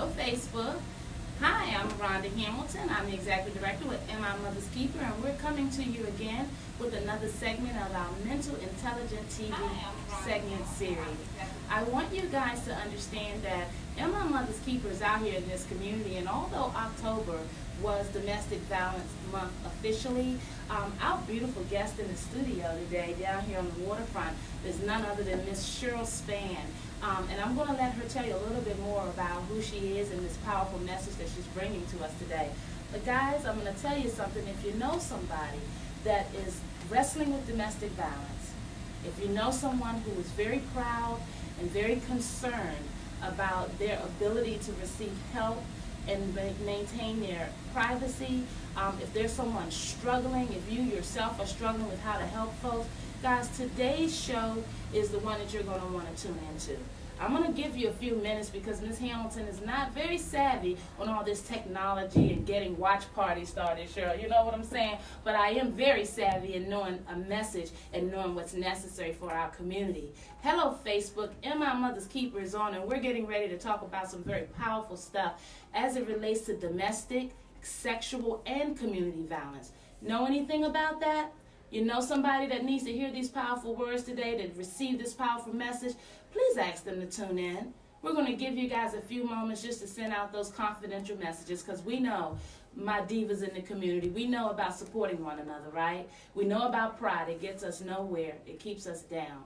Hello, Facebook. Hi, I'm Rhonda Hamilton. I'm the Executive Director with MI Mother's Keeper, and we're coming to you again with another segment of our Mental Intelligent TV segment series. I want you guys to understand that MI Mother's Keeper is out here in this community, and although October was Domestic Violence Month officially, um, our beautiful guest in the studio today down here on the waterfront is none other than Miss Cheryl Spann. Um, and I'm going to let her tell you a little bit more about who she is and this powerful message that she's bringing to us today. But guys, I'm going to tell you something. If you know somebody that is wrestling with domestic violence, if you know someone who is very proud and very concerned about their ability to receive help and maintain their privacy, um, if there's someone struggling, if you yourself are struggling with how to help folks, guys, today's show is the one that you're going to want to tune into. I'm going to give you a few minutes because Ms. Hamilton is not very savvy on all this technology and getting watch parties started, Cheryl. You know what I'm saying? But I am very savvy in knowing a message and knowing what's necessary for our community. Hello, Facebook. MI Mother's Keeper is on, and we're getting ready to talk about some very powerful stuff as it relates to domestic, sexual, and community violence. Know anything about that? You know somebody that needs to hear these powerful words today, to receive this powerful message? Please ask them to tune in. We're going to give you guys a few moments just to send out those confidential messages because we know my divas in the community. We know about supporting one another, right? We know about pride. It gets us nowhere. It keeps us down.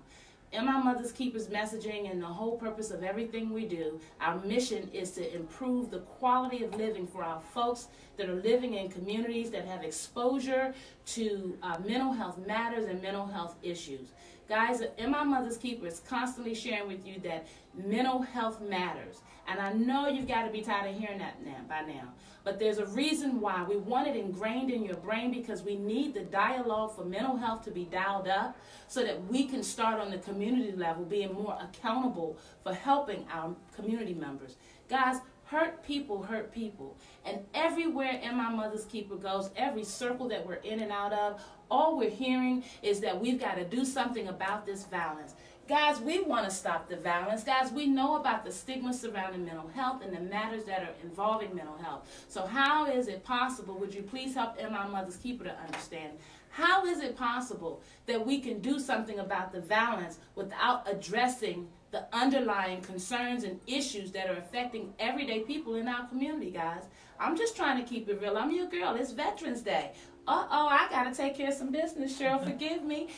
In my Mother's Keepers messaging and the whole purpose of everything we do, our mission is to improve the quality of living for our folks that are living in communities that have exposure to uh, mental health matters and mental health issues. Guys, MI Mother's Keeper is constantly sharing with you that mental health matters. And I know you've got to be tired of hearing that now, by now. But there's a reason why. We want it ingrained in your brain because we need the dialogue for mental health to be dialed up so that we can start on the community level being more accountable for helping our community members. Guys, hurt people hurt people. And everywhere MI Mother's Keeper goes, every circle that we're in and out of, all we're hearing is that we've got to do something about this violence. Guys, we want to stop the violence. Guys, we know about the stigma surrounding mental health and the matters that are involving mental health. So how is it possible, would you please help MI Mother's Keeper to understand, how is it possible that we can do something about the violence without addressing the underlying concerns and issues that are affecting everyday people in our community, guys? I'm just trying to keep it real. I'm your girl. It's Veterans Day. Uh-oh, I got to take care of some business, Cheryl. Mm-hmm. Forgive me.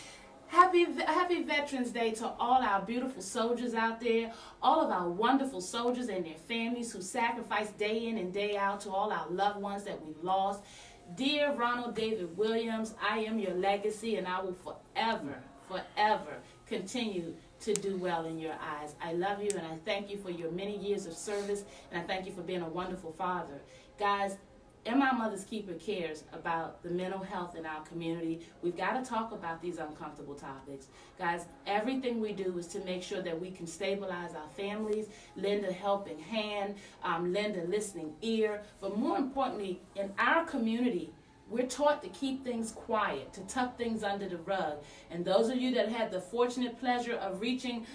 Happy, happy Veterans Day to all our beautiful soldiers out there, all of our wonderful soldiers and their families who sacrifice day in and day out, to all our loved ones that we've lost. Dear Ronald David Williams, I am your legacy and I will forever, forever continue to do well in your eyes. I love you and I thank you for your many years of service and I thank you for being a wonderful father. Guys, and my Mother's Keeper cares about the mental health in our community. We've got to talk about these uncomfortable topics. Guys, everything we do is to make sure that we can stabilize our families, lend a helping hand, um, lend a listening ear. But more importantly, in our community, we're taught to keep things quiet, to tuck things under the rug. And those of you that had the fortunate pleasure of reaching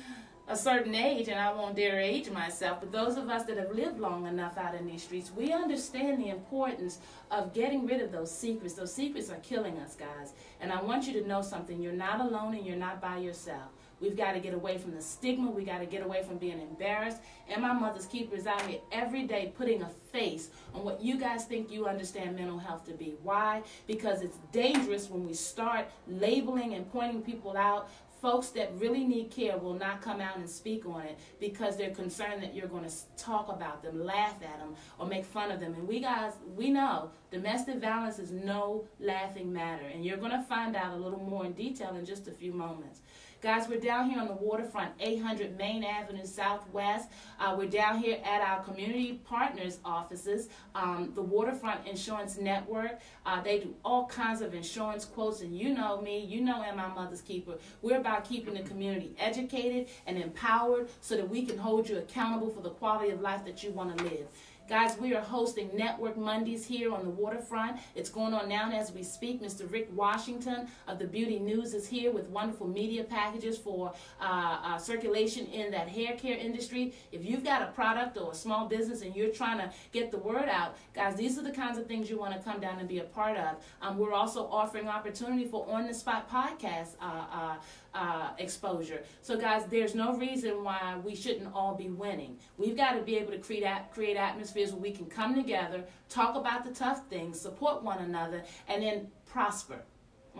a certain age, and I won't dare age myself, but those of us that have lived long enough out in these streets, we understand the importance of getting rid of those secrets. Those secrets are killing us, guys. And I want you to know something. You're not alone and you're not by yourself. We've got to get away from the stigma. We got to get away from being embarrassed. And my mother's keepers out here every day putting a face on what you guys think you understand mental health to be. Why? Because it's dangerous when we start labeling and pointing people out folks that really need care will not come out and speak on it because they're concerned that you're going to talk about them, laugh at them, or make fun of them. And we guys, we know domestic violence is no laughing matter. And you're going to find out a little more in detail in just a few moments. Guys, we're down here on the waterfront, 800 Main Avenue Southwest. Uh, we're down here at our community partners offices, um, the Waterfront Insurance Network. Uh, they do all kinds of insurance quotes, and you know me, you know I'm my mother's keeper. We're about keeping the community educated and empowered so that we can hold you accountable for the quality of life that you want to live. Guys, we are hosting Network Mondays here on the waterfront. It's going on now as we speak. Mr. Rick Washington of the Beauty News is here with wonderful media packages for uh, uh, circulation in that hair care industry. If you've got a product or a small business and you're trying to get the word out, guys, these are the kinds of things you want to come down and be a part of. Um, we're also offering opportunity for on the spot podcast uh, uh, exposure. So, guys, there's no reason why we shouldn't all be winning. We've got to be able to create create atmospheres where we can come together, talk about the tough things, support one another, and then prosper.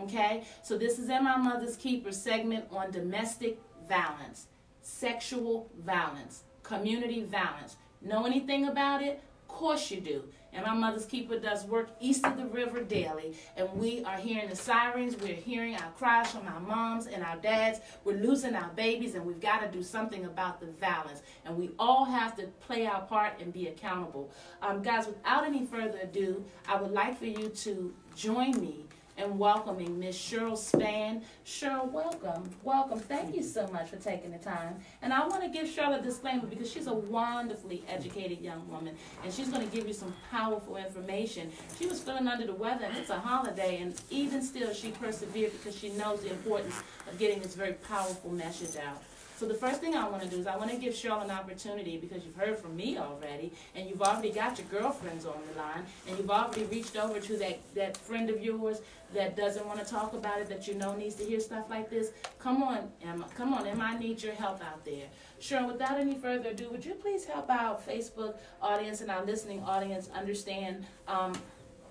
Okay? So, this is in my mother's keeper segment on domestic violence, sexual violence, community violence. Know anything about it? Of course you do. And my mother's keeper does work east of the river daily. And we are hearing the sirens. We're hearing our cries from our moms and our dads. We're losing our babies, and we've got to do something about the violence. And we all have to play our part and be accountable. Um, guys, without any further ado, I would like for you to join me and welcoming Miss Cheryl Spann. Cheryl, welcome. Welcome. Thank you so much for taking the time. And I want to give Cheryl a disclaimer because she's a wonderfully educated young woman and she's going to give you some powerful information. She was feeling under the weather and it's a holiday and even still she persevered because she knows the importance of getting this very powerful message out. So the first thing I want to do is I want to give Cheryl an opportunity because you've heard from me already, and you've already got your girlfriends on the line, and you've already reached over to that, that friend of yours that doesn't want to talk about it, that you know needs to hear stuff like this. Come on, Emma. Come on, Emma. I need your help out there. Cheryl, without any further ado, would you please help our Facebook audience and our listening audience understand um,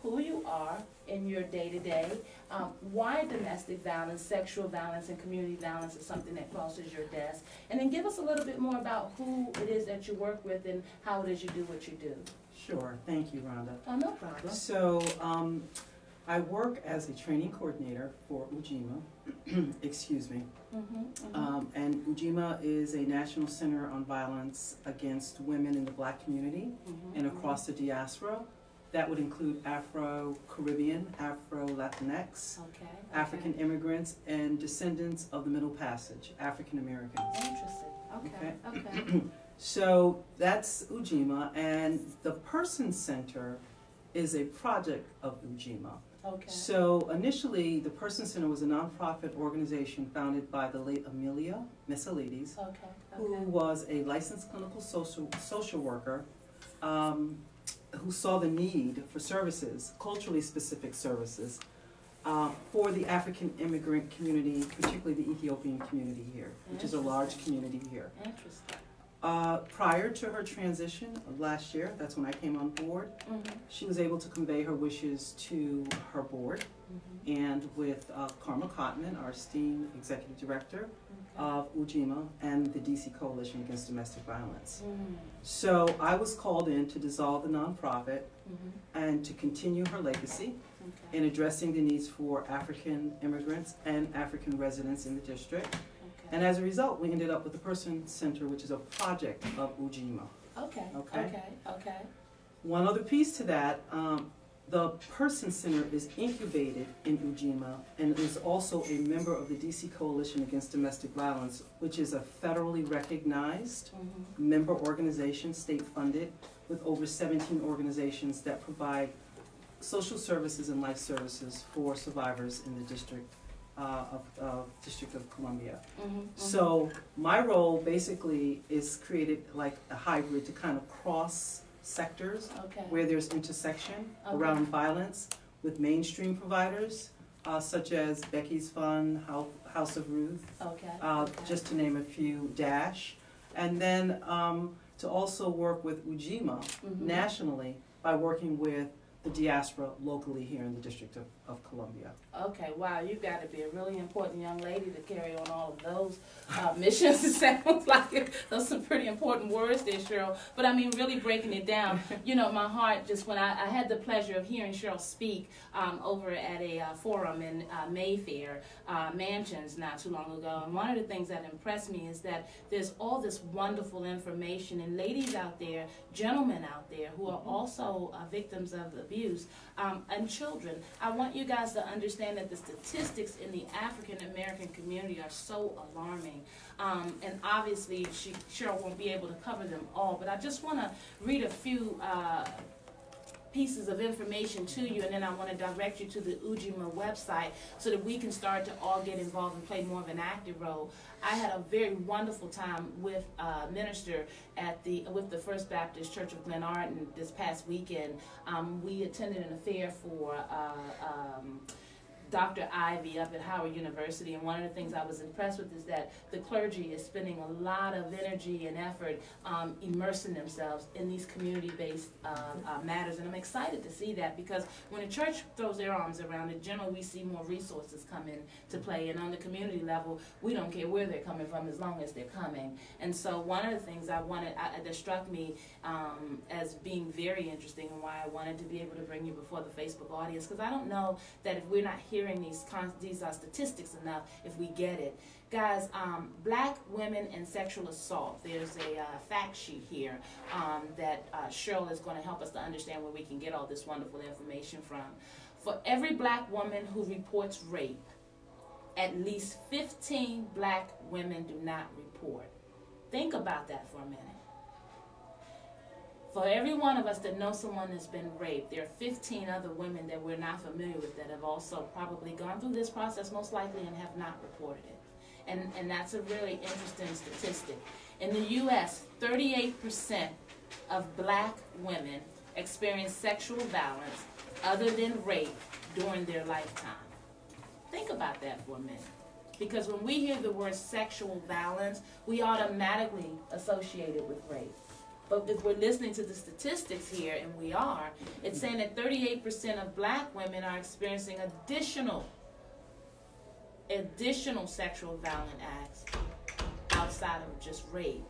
who you are in your day to day day, why domestic violence, sexual violence, and community violence is something that crosses your desk, and then give us a little bit more about who it is that you work with and how it is you do what you do. Sure, thank you, Rhonda. Oh, no problem. So, um, I work as a training coordinator for UJIMA, excuse me. Mm-hmm, mm-hmm. Um, and UJIMA is a national center on violence against women in the black community Mhm, and mhm. across the diaspora. That would include Afro-Caribbean, Afro-Latinx, Okay. okay. African immigrants, and descendants of the Middle Passage, African Americans. Interesting. Okay. Okay. So that's Ujima, and the Person Center is a project of Ujima. Okay. So initially, the Person Center was a nonprofit organization founded by the late Amelia Missilides, Okay. who was a licensed clinical social, social worker um, who saw the need for services, culturally specific services, uh, for the African immigrant community, particularly the Ethiopian community here, which is a large community here. Interesting. Uh, prior to her transition of last year, that's when I came on board, Mm-hmm. she was able to convey her wishes to her board. Mm-hmm. And with uh, Karma Cottman, our esteemed executive director. Of UJIMA and the DC Coalition Against Domestic Violence. Mm-hmm. So I was called in to dissolve the nonprofit Mm-hmm. and to continue her legacy Okay. in addressing the needs for African immigrants and African residents in the district. Okay. And as a result, we ended up with the Person Center, which is a project of UJIMA. Okay. Okay. Okay. Okay. One other piece to that, um, the Person Center is incubated in Ujima and is also a member of the DC Coalition Against Domestic Violence, which is a federally recognized Mm-hmm. member organization, state funded, with over 17 organizations that provide social services and life services for survivors in the district uh, of, of District of Columbia. Mm-hmm. So my role basically is created like a hybrid to kind of cross sectors Okay. where there's intersection Okay. around violence with mainstream providers uh, such as Becky's Fund, House of Ruth, Okay. uh, okay. just to name a few, Dash. And then um, to also work with Ujima Mhm. nationally by working with the diaspora locally here in the District of, of Columbia. Okay, wow, you've got to be a really important young lady to carry on all of those uh, missions. It sounds like it. Those are some pretty important words there, Cheryl. But I mean, really breaking it down, you know, my heart just when I, I had the pleasure of hearing Cheryl speak um, over at a uh, forum in uh, Mayfair uh, Mansions not too long ago. And one of the things that impressed me is that there's all this wonderful information, and ladies out there, gentlemen out there, who are also uh, victims of abuse, um, and children. I want you guys to understand that the statistics in the African American community are so alarming. Um, and obviously, she, Cheryl won't be able to cover them all, but I just want to read a few uh, pieces of information to you, and then I want to direct you to the Ujima website so that we can start to all get involved and play more of an active role. I had a very wonderful time with a minister at the with the First Baptist Church of Glenarden this past weekend. Um, we attended an affair for. Uh, um, Dr. Ivy up at Howard University, and one of the things I was impressed with is that the clergy is spending a lot of energy and effort um, immersing themselves in these community-based uh, uh, matters, and I'm excited to see that because when a church throws their arms around it, generally we see more resources come in to play, and on the community level, we don't care where they're coming from as long as they're coming. And so one of the things I wanted I, that struck me um, as being very interesting, and why I wanted to be able to bring you before the Facebook audience, because I don't know that if we're not here hearing these these uh, statistics enough if we get it. Guys, um, black women and sexual assault. There's a uh, fact sheet here um, that uh, Cheryl is going to help us to understand where we can get all this wonderful information from. For every black woman who reports rape, at least 15 black women do not report. Think about that for a minute. For every one of us that know someone that's been raped, there are 15 other women that we're not familiar with that have also probably gone through this process, most likely, and have not reported it. And, and that's a really interesting statistic. In the U.S., 38% of black women experience sexual violence other than rape during their lifetime. Think about that for a minute. Because when we hear the word sexual violence, we automatically associate it with rape. But if we're listening to the statistics here, and we are, it's saying that 38% of black women are experiencing additional, additional sexual violent acts outside of just rape.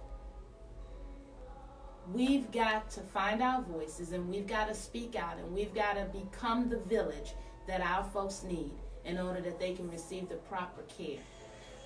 We've got to find our voices and we've got to speak out and we've got to become the village that our folks need in order that they can receive the proper care.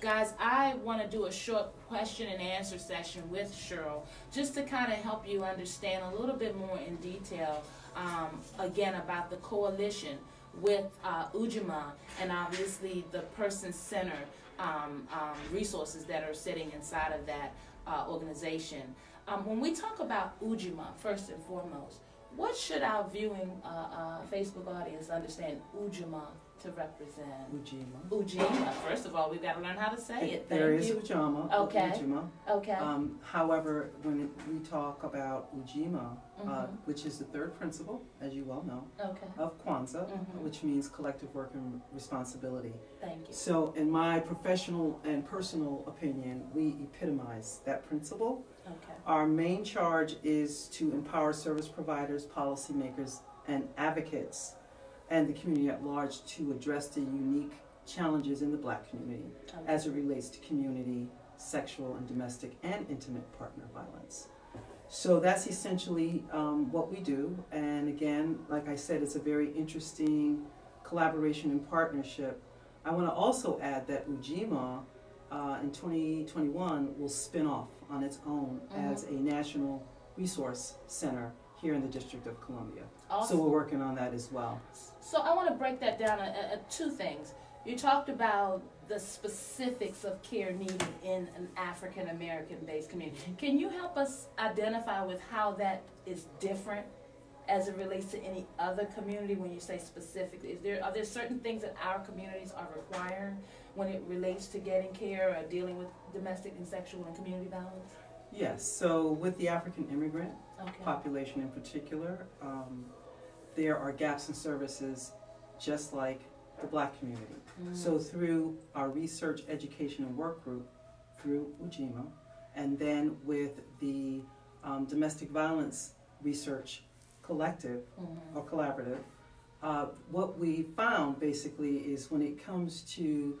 Guys, I want to do a short question and answer session with Cheryl just to kind of help you understand a little bit more in detail, um, again, about the coalition with uh, Ujima and obviously the person center um, um, resources that are sitting inside of that uh, organization. Um, when we talk about Ujima, first and foremost, what should our viewing uh, uh Facebook audience understand Ujima to represent Ujima. Ujima. First of all, we've got to learn how to say it. There Thank is you. Ujama. Okay. Ujima. Okay. Um, however, when we talk about Ujima, uh, Mhm. which is the third principle, as you well know, okay. of Kwanzaa, Mhm. which means collective work and responsibility. Thank you. So, in my professional and personal opinion, we epitomize that principle. Okay. Our main charge is to empower service providers, policymakers, and advocates, and the community at large to address the unique challenges in the black community okay. as it relates to community, sexual, and domestic and intimate partner violence. So that's essentially um, what we do. And again, like I said, it's a very interesting collaboration and partnership. I want to also add that Ujima uh, in 2021 will spin off on its own as a national resource center here in the District of Columbia. So we're working on that as well. So I want to break that down at, at two things. You talked about the specifics of care needed in an African American based community. Can you help us identify with how that is different as it relates to any other community when you say specifically? Is there are there certain things that our communities are requiring when it relates to getting care or dealing with domestic and sexual and community violence? Yes, so with the African immigrant Okay. population in particular, um, there are gaps in services just like the black community. Mm. So through our research, education, and work group, through Ujima, and then with the um, domestic violence research collective Mhm. or collaborative, uh, what we found basically is when it comes to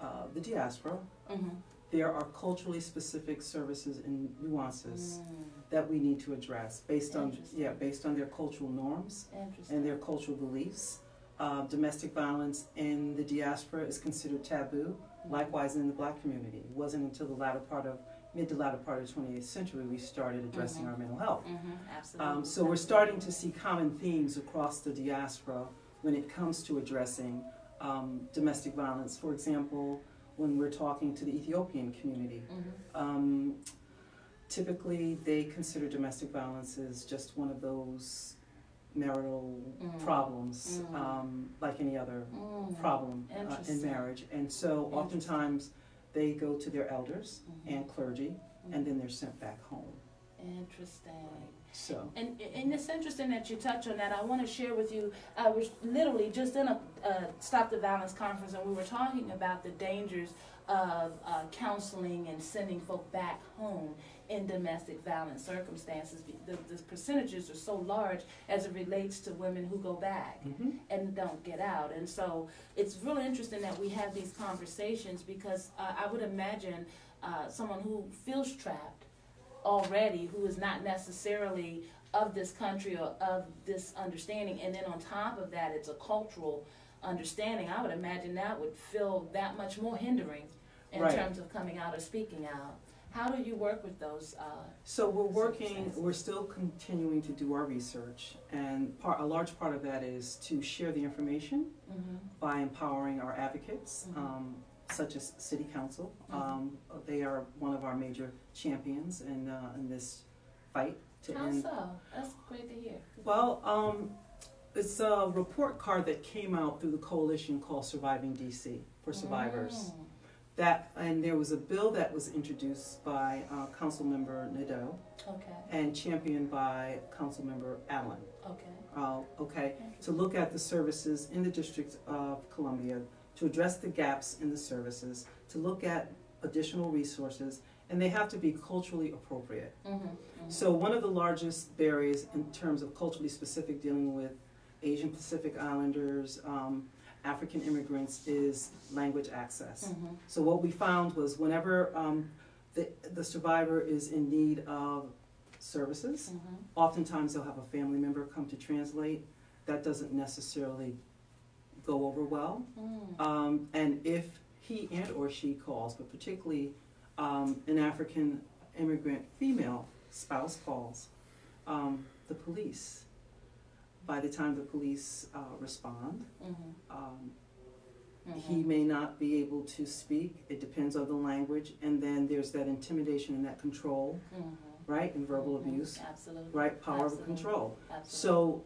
uh, the diaspora, Mhm. There are culturally specific services and nuances Mm. that we need to address based on yeah based on their cultural norms and their cultural beliefs. Uh, domestic violence in the diaspora is considered taboo. Likewise, in the black community, it wasn't until the latter part of mid to latter part of the 28th century, we started addressing Mhm. our mental health. Mm-hmm, absolutely. Um, so we're starting to see common themes across the diaspora when it comes to addressing um, domestic violence. For example, when we're talking to the Ethiopian community, Mhm. um, typically they consider domestic violence as just one of those marital Mm. problems, Mm. um, like any other Mm. problem uh, in marriage. And so oftentimes they go to their elders Mhm. and clergy, and then they're sent back home. Interesting. So. And, and it's interesting that you touch on that. I want to share with you, I was literally just in a uh, Stop the Violence conference and we were talking about the dangers of uh, counseling and sending folk back home in domestic violence circumstances. The, the percentages are so large as it relates to women who go back mhm. and don't get out. And so it's really interesting that we have these conversations because uh, I would imagine uh, someone who feels trapped already, who is not necessarily of this country or of this understanding, and then on top of that, it's a cultural understanding. I would imagine that would feel that much more hindering in Right. terms of coming out or speaking out. How do you work with those? Uh, So we're working, we're still continuing to do our research, and part, a large part of that is to share the information by empowering our advocates, Mhm. um, such as City Council. Mhm. Um, they are one of our major champions in, uh, in this fight to How end. so? That's great to hear. Well, um, it's a report card that came out through the coalition called Surviving DC for survivors. Mm. That, and there was a bill that was introduced by, uh, Councilmember Nadeau Okay, and championed by Councilmember Allen. okay. Uh, okay, to look at the services in the District of Columbia, to address the gaps in the services, to look at additional resources, and they have to be culturally appropriate. Mm-hmm. So one of the largest barriers in terms of culturally specific dealing with Asian Pacific Islanders, um, African immigrants is language access. Mm-hmm. So what we found was whenever um, the, the survivor is in need of services, Mm-hmm. oftentimes they'll have a family member come to translate. That doesn't necessarily go over well. Mm. Um, and if he and or she calls, but particularly um, an African immigrant female spouse calls, um, the police. By the time the police uh, respond, Mm-hmm. um, Mm-hmm. he may not be able to speak. It depends on the language, and then there's that intimidation and that control, Mm-hmm. right, and verbal Mhm. abuse, Absolutely. right, power of control. Absolutely. So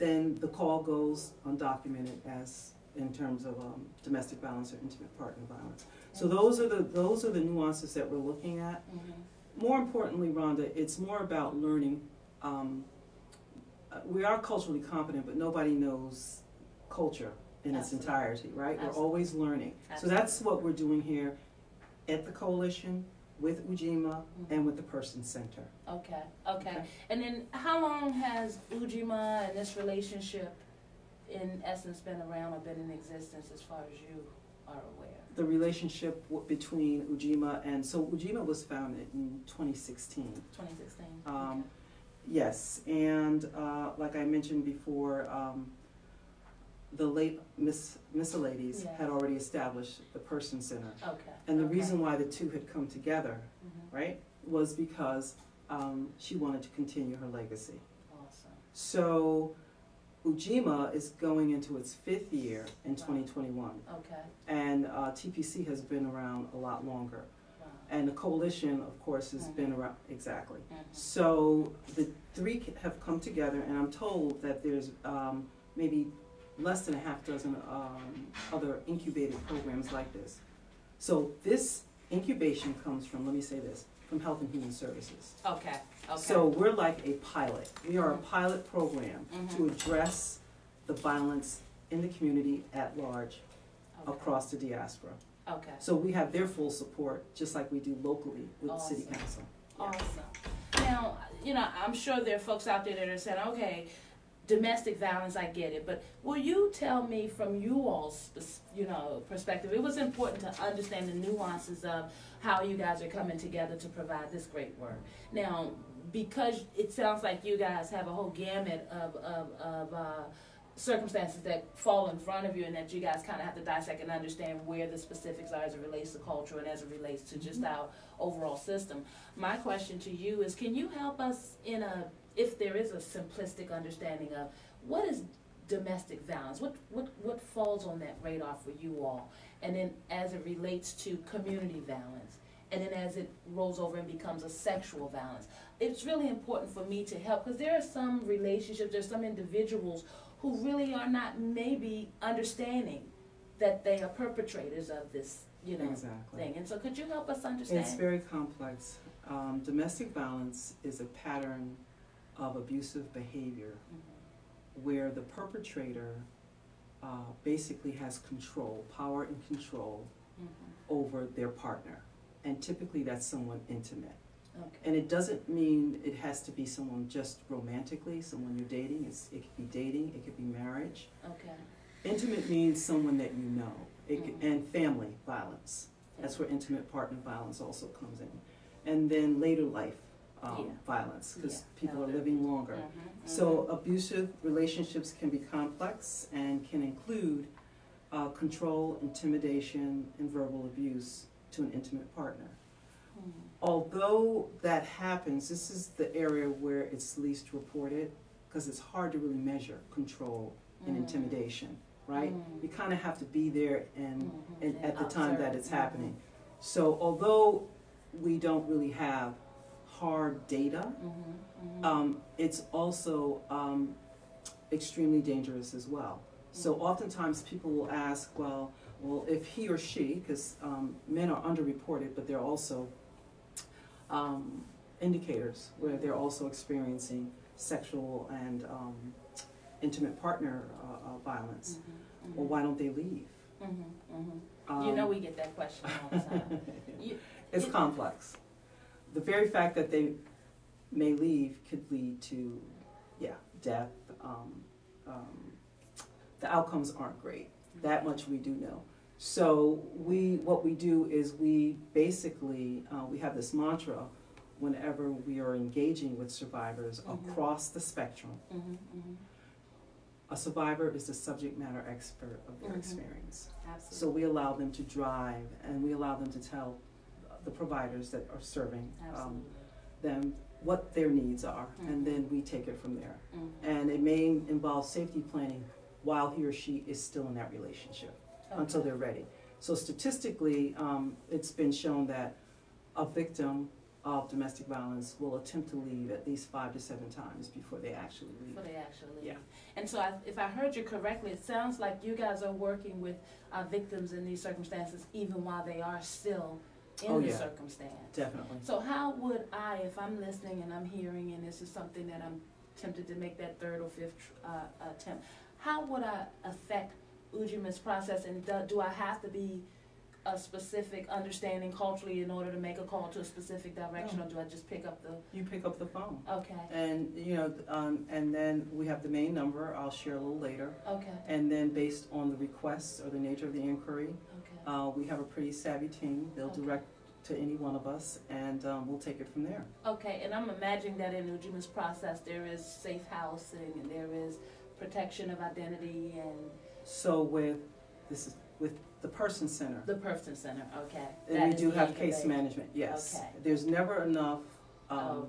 then the call goes undocumented as in terms of um, domestic violence or intimate partner violence. So those are the those are the nuances that we're looking at. Mhm. More importantly, Rhonda, it's more about learning. Um, uh, we are culturally competent, but nobody knows culture in its entirety, right? We're always learning. So that's what we're doing here at the coalition with Ujima and with the Person Center. Okay, okay. And then how long has Ujima and this relationship in essence been around or been in existence as far as you are aware? the relationship w- between Ujima and, so Ujima was founded in 2016. Twenty sixteen? Um, Yes, and uh, like I mentioned before, um, the late Miss Miss Ladies Yeah. had already established the Person Center. Okay. And the okay. reason why the two had come together, Mhm. right, was because um, she wanted to continue her legacy. Awesome. So Ujima is going into its fifth year in Wow. 2021. Okay, And uh, TPC has been around a lot longer. wow. And the coalition, of course, has been Mhm. around, exactly. Mhm. So the three have come together, and I'm told that there's um, maybe less than a half dozen um, other incubated programs like this. So this incubation comes from, let me say this, from Health and Human Services. Okay, okay. So we're like a pilot. We are a pilot program to Mhm. address the violence in the community at large Okay. across the diaspora. Okay, So we have their full support, just like we do locally with the city Awesome. council. awesome. Now, you know, I'm sure there are folks out there that are saying, okay, domestic violence, I get it, but will you tell me from you all's, you know, perspective, it was important to understand the nuances of how you guys are coming together to provide this great work. Now, because it sounds like you guys have a whole gamut of, of, of, uh, circumstances that fall in front of you and that you guys kind of have to dissect and understand where the specifics are as it relates to culture and as it relates to just Mhm. our overall system. My question to you is, can you help us in a, if there is a simplistic understanding of what is domestic violence? What, what, what falls on that radar for you all? And then as it relates to community violence, and then as it rolls over and becomes a sexual violence. It's really important for me to help, because there are some relationships, there's some individuals who really are not maybe understanding that they are perpetrators of this, you know, Exactly. thing. And so could you help us understand? It's very complex. Um, domestic violence is a pattern of abusive behavior Mhm. where the perpetrator uh, basically has control, power and control Mhm. over their partner. And typically that's someone intimate. Okay. And it doesn't mean it has to be someone just romantically, someone you're dating. It's, it could be dating, it could be marriage. Okay. Intimate means someone that you know, it, Mhm. and family violence. That's where intimate partner violence also comes in. And then later life um, violence, because Yeah, people are living longer. Mhm, So abusive relationships can be complex and can include uh, control, intimidation, and verbal abuse to an intimate partner. mhm. Although that happens, this is the area where it's least reported because it's hard to really measure control and Mhm. intimidation, right? Mhm. You kind of have to be there and, Mhm. and at the time that it's happening. So although we don't really have hard data, Mhm, mhm. um, it's also um, extremely dangerous as well. So Mhm. oftentimes people will ask, well, well, if he or she, because um, men are underreported, but they're also um, indicators where they're also experiencing sexual and um, intimate partner uh, uh, violence. Mhm, mhm. Well, why don't they leave? Mhm, mhm. You know Um, we get that question all the time. You- It's it- complex. The very fact that they may leave could lead to, yeah, death. Um, um, the outcomes aren't great. That much we do know. So we, what we do is we basically, uh, we have this mantra whenever we are engaging with survivors Mhm. across the spectrum. Mhm, mhm. A survivor is the subject matter expert of their Mhm. experience. So we allow them to drive and we allow them to tell the providers that are serving um, them what their needs are Mhm. and then we take it from there. Mhm. And it may involve safety planning while he or she is still in that relationship until they're ready. So statistically, um, it's been shown that a victim of domestic violence will attempt to leave at least five to seven times before they actually leave. Before they actually leave. Yeah. And so I, if I heard you correctly, it sounds like you guys are working with uh, victims in these circumstances even while they are still in Oh, the yeah. circumstance. Definitely. So how would I, if I'm listening and I'm hearing and this is something that I'm tempted to make that third or fifth uh, attempt, how would I affect Ujima's process and do, do I have to be a specific understanding culturally in order to make a call to a specific direction No. or do I just pick up the, You pick up the phone. okay, And, you know, um, and then we have the main number, I'll share a little later. okay, And then based on the requests or the nature of the inquiry. Uh, we have a pretty savvy team. They'll Okay. direct to any one of us and um, we'll take it from there. Okay, and I'm imagining that in Ujima's process, there is safe housing and there is protection of identity and So with, this is, with the person center, the person center, okay. and That we do have case management, yes. Okay. There's never enough Oh, um,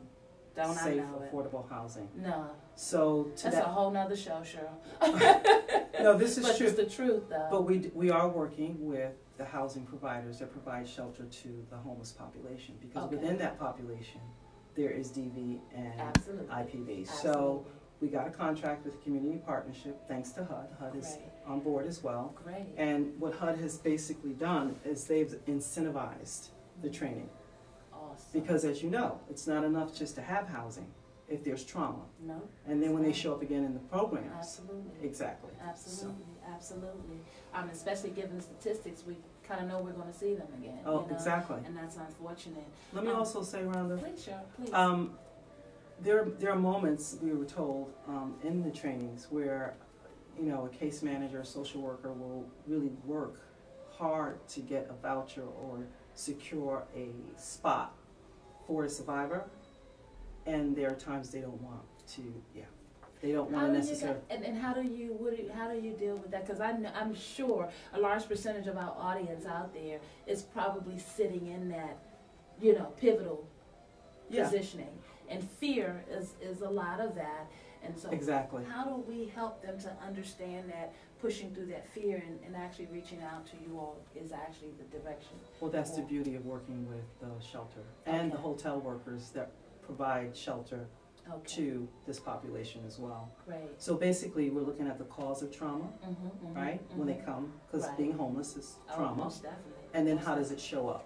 Don't safe, affordable housing. No, So to that's a whole nother show, Cheryl. no, this is But true. it's the truth, though. But we, we are working with the housing providers that provide shelter to the homeless population. Because Okay. within that population, there is DV and Absolutely. IPV. So we got a contract with Community Partnership, thanks to HUD. HUD is on board as well. great. And what HUD has basically done is they've incentivized the mm-hmm. training. Awesome. Because as you know, it's not enough just to have housing if there's trauma. No, And then when they show up again in the programs, absolutely. exactly. Absolutely, absolutely. Um, especially given the statistics, we kind of know we're going to see them again. Oh, you know? exactly. And that's unfortunate. Let me Um, also say, Rhonda, Please, Cheryl, please. Um, there, there are moments, we were told, um, in the trainings where, you know, a case manager, a social worker will really work hard to get a voucher or secure a spot for a survivor. And there are times they don't want to, yeah. They don't want to necessarily. and, and how do you what do you, how do you deal with that? Because I kn- I'm sure a large percentage of our audience out there is probably sitting in that, you know, pivotal Yeah, positioning, and fear is is a lot of that. And so, exactly. how do we help them to understand that pushing through that fear and, and actually reaching out to you all is actually the direction? Well, that's the beauty of working with the shelter and the hotel workers that provide shelter Okay, to this population as well. great. So basically, we're looking at the cause of trauma, Mm-hmm, right? When they come, because Right. being homeless is oh, trauma. most definitely. And then Most how does it show up?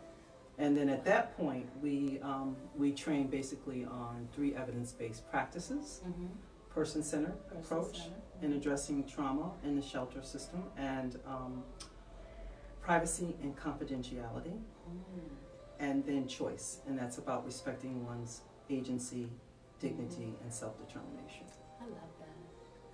And then at that point, we, um, we train basically on three evidence-based practices, Mhm. Person-centered Person approach in addressing trauma in the shelter system, and um, privacy and confidentiality, Mm. and then choice, and that's about respecting one's agency, dignity, Mm-hmm. and self-determination. I love that.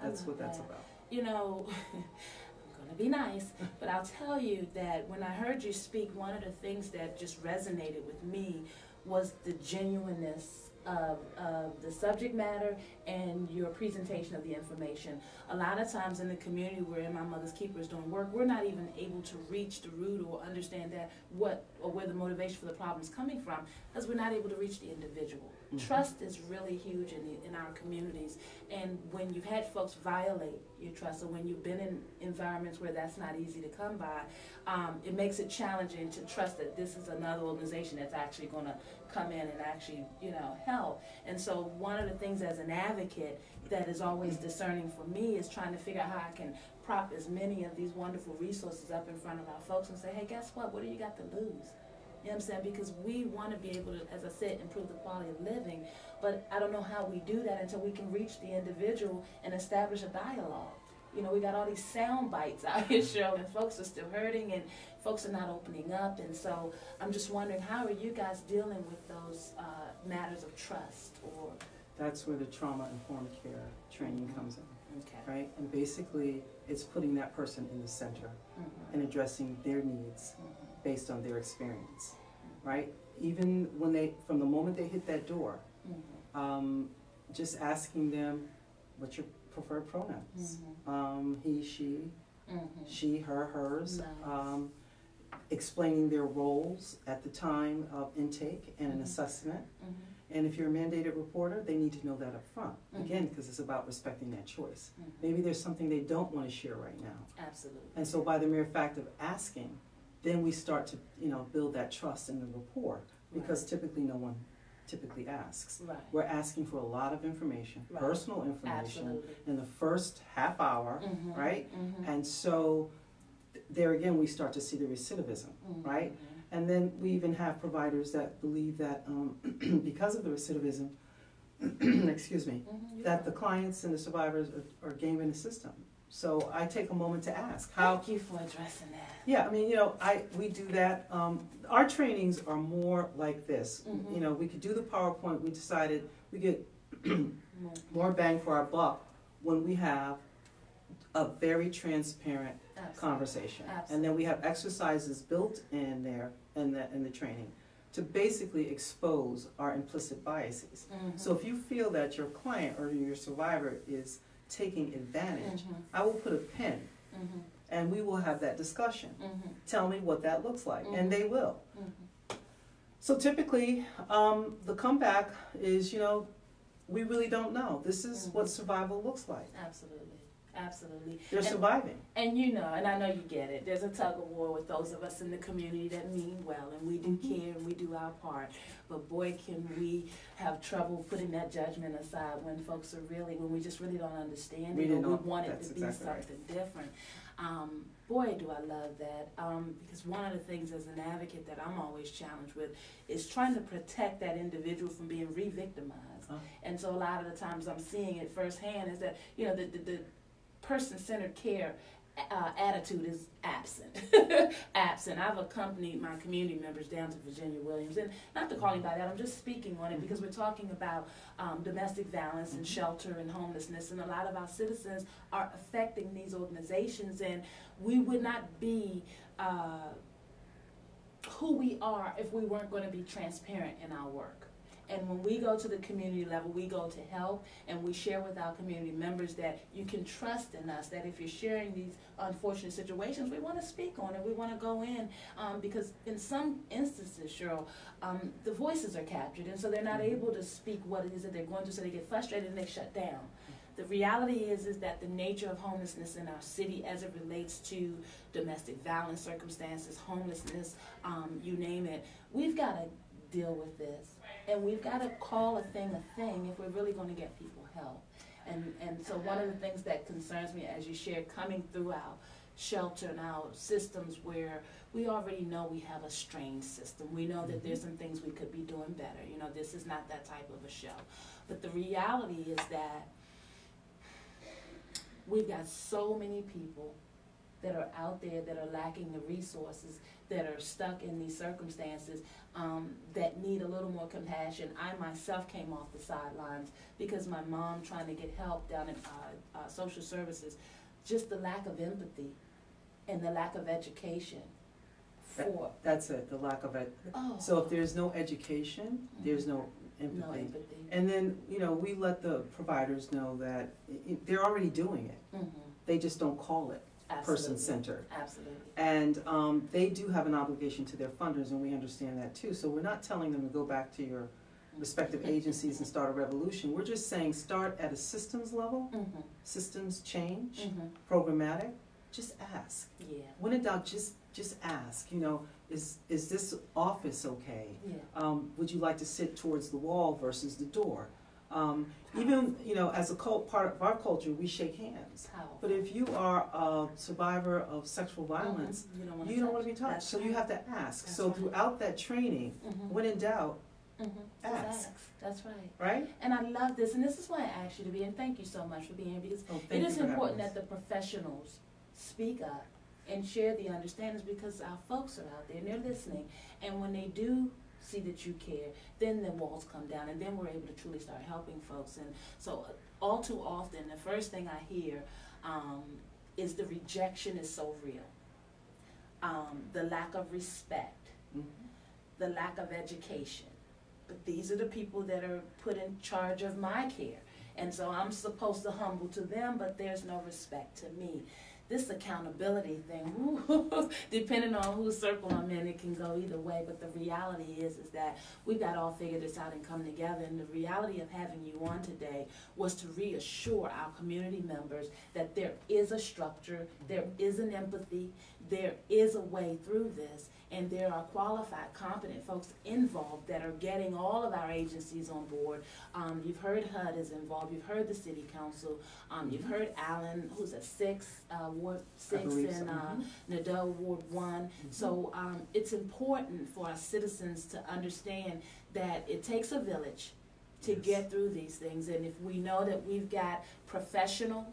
I That's love what that's that. about. You know, I'm gonna be nice, but I'll tell you that when I heard you speak, one of the things that just resonated with me was the genuineness of, of the subject matter and your presentation of the information. A lot of times in the community where in my mother's keepers doing work, we're not even able to reach the root or understand that what or where the motivation for the problem is coming from, because we're not able to reach the individual. Mhm. Trust is really huge in the, in our communities, and when you've had folks violate your trust, or when you've been in environments where that's not easy to come by, um, it makes it challenging to trust that this is another organization that's actually going to come in and actually, you know, help. And so, one of the things as an advocate that is always discerning for me is trying to figure out how I can prop as many of these wonderful resources up in front of our folks and say, hey, guess what? What do you got to lose? You know what I'm saying? Because we want to be able to, as I said, improve the quality of living. But I don't know how we do that until we can reach the individual and establish a dialogue. You know, we got all these sound bites out here, Cheryl, and folks are still hurting and folks are not opening up. And so I'm just wondering, how are you guys dealing with those uh, matters of trust or, That's where the trauma-informed care training comes in, okay. right? And basically, it's putting that person in the center Mhm, and addressing their needs mhm, based on their experience, right? Even when they, from the moment they hit that door, mhm, um, just asking them, what's your preferred pronouns? mhm, Um, he, she, mhm. she, her, hers. Nice. Um, explaining their roles at the time of intake and an Mhm. assessment. Mhm, And if you're a mandated reporter, they need to know that up front. Mhm. Again, because it's about respecting that choice. Maybe there's something they don't want to share right now. Absolutely. And so by the mere fact of asking, then we start to, you know, build that trust and the rapport. Because typically no one typically asks. Right. We're asking for a lot of information, Right. personal information, Absolutely. in the first half hour, Mhm, right? mhm, And so th- there again, we start to see the recidivism. mhm, right? And then we even have providers that believe that um, because of the recidivism, excuse me, mhm, you're that the clients and the survivors are, are gaming the system. So I take a moment to ask how. Thank you for addressing that. Yeah, I mean, you know, I we do that. Um, our trainings are more like this. Mhm. You know, we could do the PowerPoint. We decided we get more bang for our buck when we have a very transparent Absolutely. conversation. Absolutely. And then we have exercises built in there in the, in the training to basically expose our implicit biases. Mhm. So if you feel that your client or your survivor is taking advantage, Mhm, I will put a pin mhm, and we will have that discussion. mhm, Tell me what that looks like, and they will. So typically, um, the comeback is, you know, we really don't know. This is what survival looks like. Absolutely, absolutely. They're And- surviving. And you know, and I know you get it, there's a tug of war with those of us in the community that mean well and we do Mhm. care and we do our part. But boy, can we have trouble putting that judgment aside when folks are really, when we just really don't understand We it or do we want it to be exactly right. something different. Um, boy, do I love that. Um, because one of the things as an advocate that I'm always challenged with is trying to protect that individual from being re-victimized. Uh. And so a lot of the times I'm seeing it firsthand is that, you know, the, the, the person-centered care uh, attitude is absent. absent. I've accompanied my community members down to Virginia Williams, and not to call you by that, I'm just speaking on it because we're talking about um, domestic violence and Mhm. shelter and homelessness, and a lot of our citizens are affecting these organizations, and we would not be. Uh, who we are if we weren't going to be transparent in our work. And when we go to the community level, we go to help and we share with our community members that you can trust in us, that if you're sharing these unfortunate situations, we want to speak on it, we want to go in. Um, because in some instances, Cheryl, um, the voices are captured and so they're not Mhm. able to speak what it is that they're going through, so they get frustrated and they shut down. The reality is, is that the nature of homelessness in our city as it relates to domestic violence circumstances, homelessness, um, you name it, we've got to deal with this. And we've got to call a thing a thing if we're really going to get people help. And, and so one of the things that concerns me, as you shared, coming through our shelter and our systems where we already know we have a strained system. We know that there's mm-hmm. some things we could be doing better. You know, this is not that type of a show. But the reality is that we've got so many people that are out there that are lacking the resources, that are stuck in these circumstances, um, that need a little more compassion. I myself came off the sidelines because my mom trying to get help down in uh, uh, social services, just the lack of empathy and the lack of education for, That's it, the lack of it. oh, So if there's no education, there's no no empathy. empathy. And then, you know, we let the providers know that they're already doing it. Mhm. They just don't call it Absolutely. person-centered. Absolutely. And um, they do have an obligation to their funders, and we understand that too. So we're not telling them to go back to your respective agencies and start a revolution. We're just saying start at a systems level, Mhm. systems change, Mhm. programmatic. Just ask. Yeah. When in doubt, just just ask. You know, is is this office okay? Yeah. Um, would you like to sit towards the wall versus the door? Um, even you know, as a cult part of our culture, we shake hands. Powerful. But if you are a survivor of sexual violence, Mhm. you don't want you don't want to be touched. That's So you have to ask. That's so right. throughout that training, Mhm. when in doubt, Mhm. ask. Facts. That's right. right? And I love this, and this is why I asked you to be, and thank you so much for being here, because Oh, it is important that the professionals speak up and share the understandings, because our folks are out there and they're listening. And when they do see that you care, then the walls come down, and then we're able to truly start helping folks. And so, uh, all too often, the first thing I hear um, is the rejection is so real, um, the lack of respect Mhm. the lack of education. But these are the people that are put in charge of my care. And so I'm supposed to humble to them, but there's no respect to me. This accountability thing, depending on whose circle I'm in, it can go either way. But the reality is, is that we've got all figure this out and come together. And the reality of having you on today was to reassure our community members that there is a structure, there is an empathy, there is a way through this, and there are qualified, competent folks involved that are getting all of our agencies on board. Um, you've heard HUD is involved, you've heard the city council, um, you've heard Allen, who's a six, uh, Ward six, and, uh, Mhm. Nadeau Ward one. Mhm. So, um, it's important for our citizens to understand that it takes a village to Yes. get through these things, and if we know that we've got professional,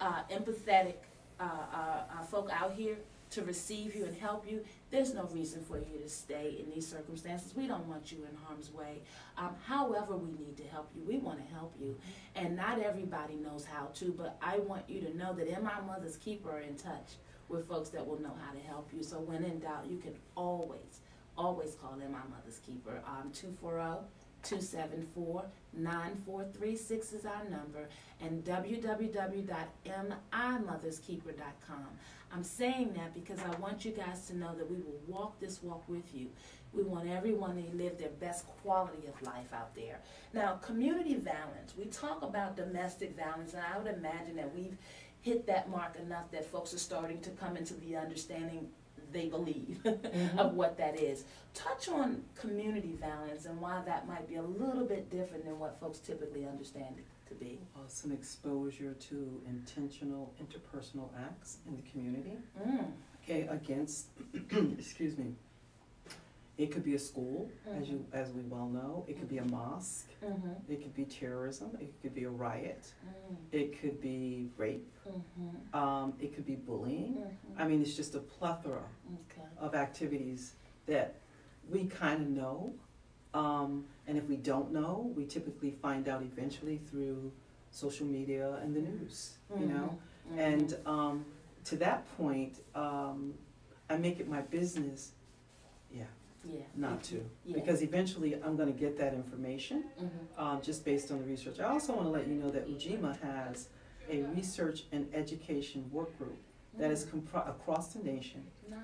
uh, empathetic, uh, uh, uh, folk out here to receive you and help you, there's no reason for you to stay in these circumstances. We don't want you in harm's way. Um, however, we need to help you. We want to help you. And not everybody knows how to, but I want you to know that MI Mother's Keeper are in touch with folks that will know how to help you. So when in doubt, you can always, always call MI Mother's Keeper. Um, 240 274 9436 is our number, and www.mimotherskeeper.com. I'm saying that because I want you guys to know that we will walk this walk with you. We want everyone to live their best quality of life out there. Now, community violence, we talk about domestic violence, and I would imagine that we've hit that mark enough that folks are starting to come into the understanding they believe Mhm. of what that is. Touch on community violence and why that might be a little bit different than what folks typically understand it to be. It's an exposure to intentional interpersonal acts in the community Mm. okay, against, excuse me. It could be a school, as you, as we well know. It could be a mosque. Mm-hmm. It could be terrorism. It could be a riot. Mm. It could be rape. Mm-hmm. Um, it could be bullying. Mm-hmm. I mean, it's just a plethora Okay. of activities that we kind of know. Um, and if we don't know, we typically find out eventually through social media and the news, you know? Mhm. And um, to that point, um, I make it my business. Yeah, Yeah. not to. Yeah. Because eventually I'm gonna get that information, Mhm. um, just based on the research. I also wanna let you know that Ujima has a research and education work group that is compri- across the nation, Nice.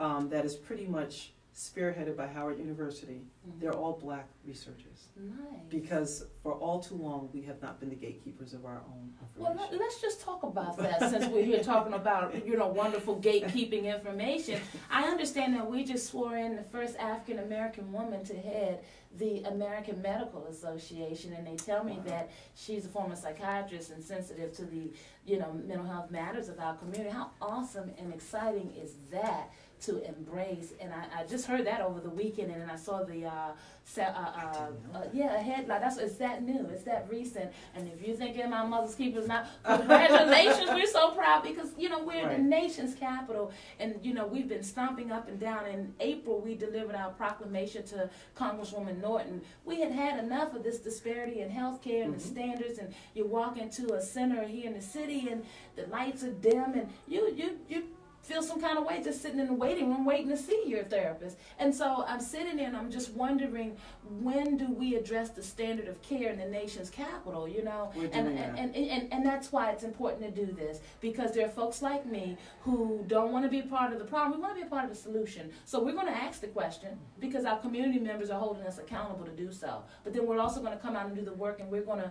um, that is pretty much spearheaded by Howard University. Mhm. They're all black researchers. Nice. Because for all too long, we have not been the gatekeepers of our own Well, let, us just talk about that since we're here talking about, you know, wonderful gatekeeping information. I understand that we just swore in the first African American woman to head the American Medical Association, and they tell me that she's a former psychiatrist and sensitive to the, you know, mental health matters of our community. How awesome and exciting is that to embrace? And I, I just heard that over the weekend, and then I saw the, uh, sa- uh, uh, uh, yeah, a headline. That's it's that new. It's that recent. And if you're thinking my mother's keeper is not, congratulations, we're so proud because you know we're Right. the nation's capital, and you know we've been stomping up and down. In April, we delivered our proclamation to Congresswoman Norton. We had had enough of this disparity in health care and the Mhm. standards. And you walk into a center here in the city, and the lights are dim, and you you you feel some kind of way just sitting in the waiting room waiting to see your therapist. And so I'm sitting there and I'm just wondering when do we address the standard of care in the nation's capital, you know? We're and, doing and, and, and, and that's why it's important to do this because there are folks like me who don't want to be a part of the problem. We want to be a part of the solution. So we're going to ask the question because our community members are holding us accountable to do so. But then we're also going to come out and do the work and we're going to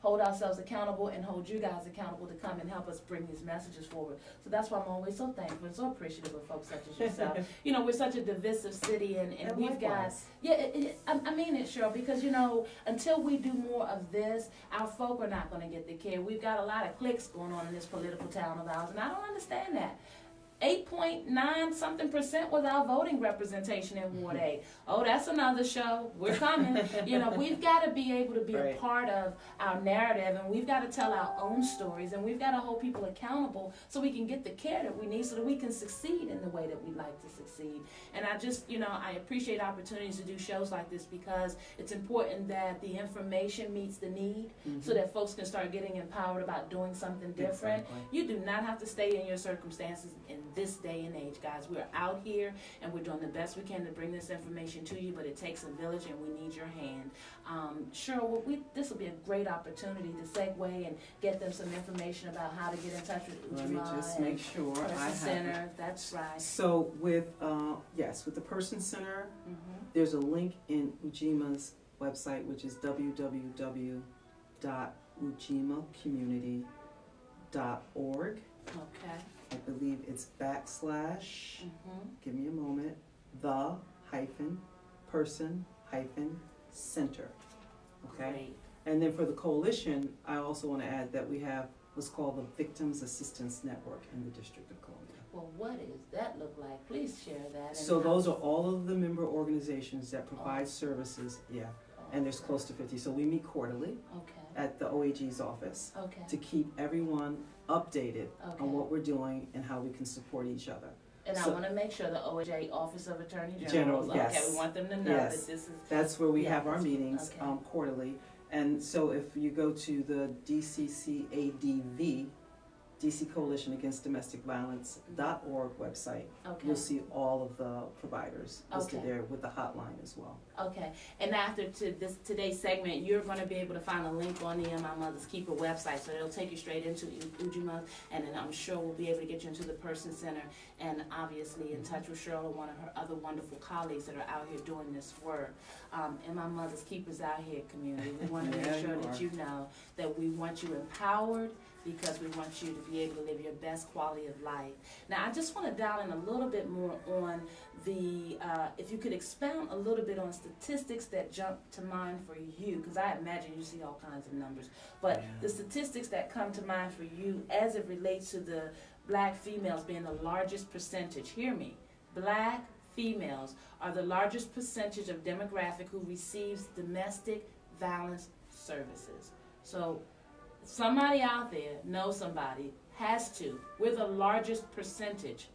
hold ourselves accountable and hold you guys accountable to come and help us bring these messages forward. So that's why I'm always so thankful and so appreciative of folks such as yourself. you know, we're such a divisive city and, and, And we've got yeah, it, it, I, I mean it, Cheryl, because you know, until we do more of this, our folk are not going to get the care. We've got a lot of cliques going on in this political town of ours, and I don't understand that. 8.9 something percent was our voting representation in Ward mm-hmm. A. Oh, that's another show. We're coming. you know, we've got to be able to be a part of our narrative, and we've got to tell our own stories, and we've got to hold people accountable so we can get the care that we need so that we can succeed in the way that we like to succeed. And I just, you know, I appreciate opportunities to do shows like this because it's important that the information meets the need mm-hmm. so that folks can start getting empowered about doing something different. Exactly. You do not have to stay in your circumstances in this day and age, guys. We're out here and we're doing the best we can to bring this information to you, but it takes a village and we need your hand. Um, Cheryl, well, we, this will be a great opportunity to segue and get them some information about how to get in touch with Let me Ujima just make sure I Person have it. Center. That's right. So with, uh, yes, with the Person Center, hmm there's a link in Ujima's website, which is www.ujimacommunity.org. Okay. I believe it's backslash, hmm give me a moment, the hyphen person hyphen center. Okay? Great. And then for the coalition, I also want to add that we have what's called the Victims Assistance Network in the District of Columbia. Well, what does that look like? Please share that. So those are all of the member organizations that provide services, yeah, and there's close to fifty. So we meet quarterly Okay. at the OAG's office Okay. to keep everyone updated Okay. on what we're doing and how we can support each other. And I So- want to make sure the OJ Office of Attorney General, General. Okay, yes. we want them to know Yes. that this is. That's where we Yeah, have our that's- meetings okay. um, quarterly. And so if you go to the DCCADV, DC Coalition Against Domestic Violence dot org website, Okay. you'll see all of the providers listed Okay. there with the hotline as well. Okay. And after to this today's segment, you're going to be able to find a link on the My Mother's Keeper website, so it'll take you straight into Ujima, and then I'm sure we'll be able to get you into the Person Center, and obviously in touch with Cheryl, one of her other wonderful colleagues that are out here doing this work. Um, and My Mother's Keepers out here, community. We want to Yeah, make sure that you know that we want you empowered because we want you to be able to live your best quality of life. Now, I just want to dial in a little bit more on the, uh, if you could expound a little bit on statistics that jump to mind for you, because I imagine you see all kinds of numbers, but Yeah. the statistics that come to mind for you as it relates to the black females being the largest percentage, hear me, black females are the largest percentage of demographic who receives domestic violence services. So somebody out there knows somebody has to. We're the largest percentage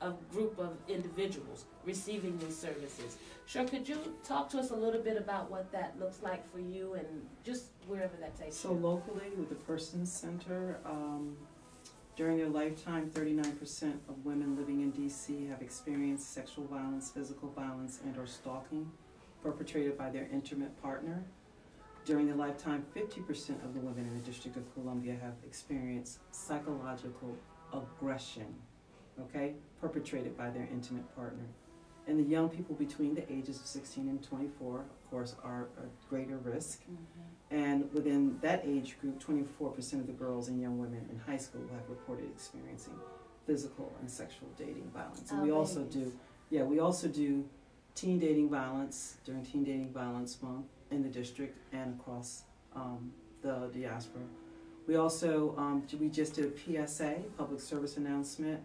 of group of individuals receiving these services. Sure, could you talk to us a little bit about what that looks like for you and just wherever that takes So you? locally with the Person Center, um, During their lifetime, thirty-nine percent of women living in DC have experienced sexual violence, physical violence, and or stalking perpetrated by their intimate partner. During their lifetime, fifty percent of the women in the District of Columbia have experienced psychological aggression, okay, perpetrated by their intimate partner. And the young people between the ages of sixteen and twenty-four, of course, are at greater risk. Mm-hmm. And within that age group, twenty-four percent of the girls and young women in high school have reported experiencing physical and sexual dating violence. And we oh, also do, yeah, we also do teen dating violence during Teen Dating Violence Month in the district and across um, the diaspora. We also, um, we just did a PSA, public service announcement,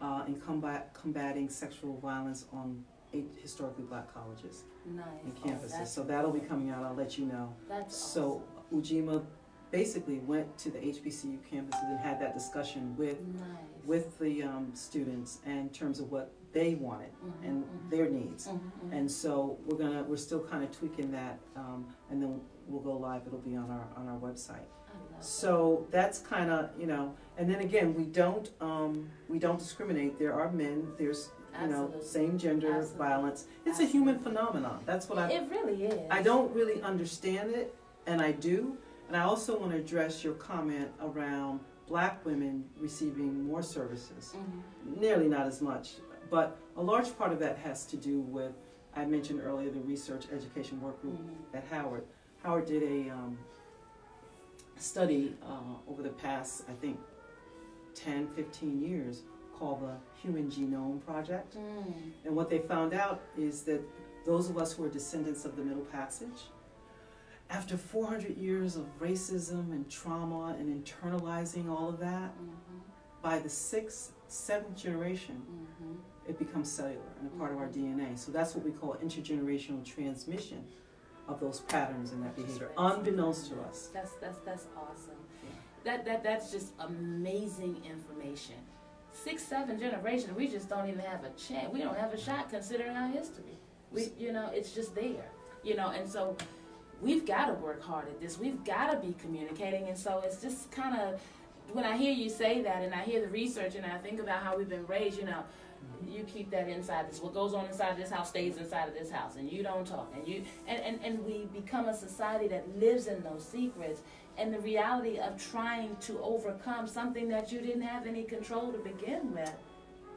uh, in combat, combating sexual violence on eight historically black colleges Nice. and Oh, campuses. that's- So that'll be coming out, I'll let you know. That's So Ujima basically went to the HBCU campuses and had that discussion with, nice. with the um, students in terms of what they wanted Mhm, and mhm. their needs. Mhm, mhm. And so we're gonna, we're still kind of tweaking that, um, and then we'll go live, it'll be on our, on our website. So that's kind of, you know, and then again, we don't, um, we don't discriminate, there are men, there's, you know, same gender Absolutely. violence. It's a human phenomenon, that's what that. I, It really is. I don't really understand it, and I do. And I also want to address your comment around black women receiving more services. Mhm. Nearly not as much, but a large part of that has to do with, I mentioned earlier, the research education work group Mhm. at Howard. Howard did a um, study uh, over the past, I think, 10, 15 years called the Human Genome Project. Mm. And what they found out is that those of us who are descendants of the Middle Passage, after 400 years of racism and trauma and internalizing all of that, Mhm. by the sixth, seventh generation, Mhm. It becomes cellular and a part of our mm-hmm. DNA. So that's what we call intergenerational transmission of those patterns and that behavior, unbeknownst to us. That's that's that's awesome. Yeah. That that that's just amazing information. Six, seven generations, we just don't even have a chance. We don't have a shot considering our history. We, you know, it's just there. You know, and so we've got to work hard at this. We've got to be communicating, and so it's just kind of when I hear you say that, and I hear the research, and I think about how we've been raised. You know, you keep that inside this what goes on inside this house stays inside of this house and you don't talk and you and, and, and we become a society that lives in those secrets and the reality of trying to overcome something that you didn't have any control to begin with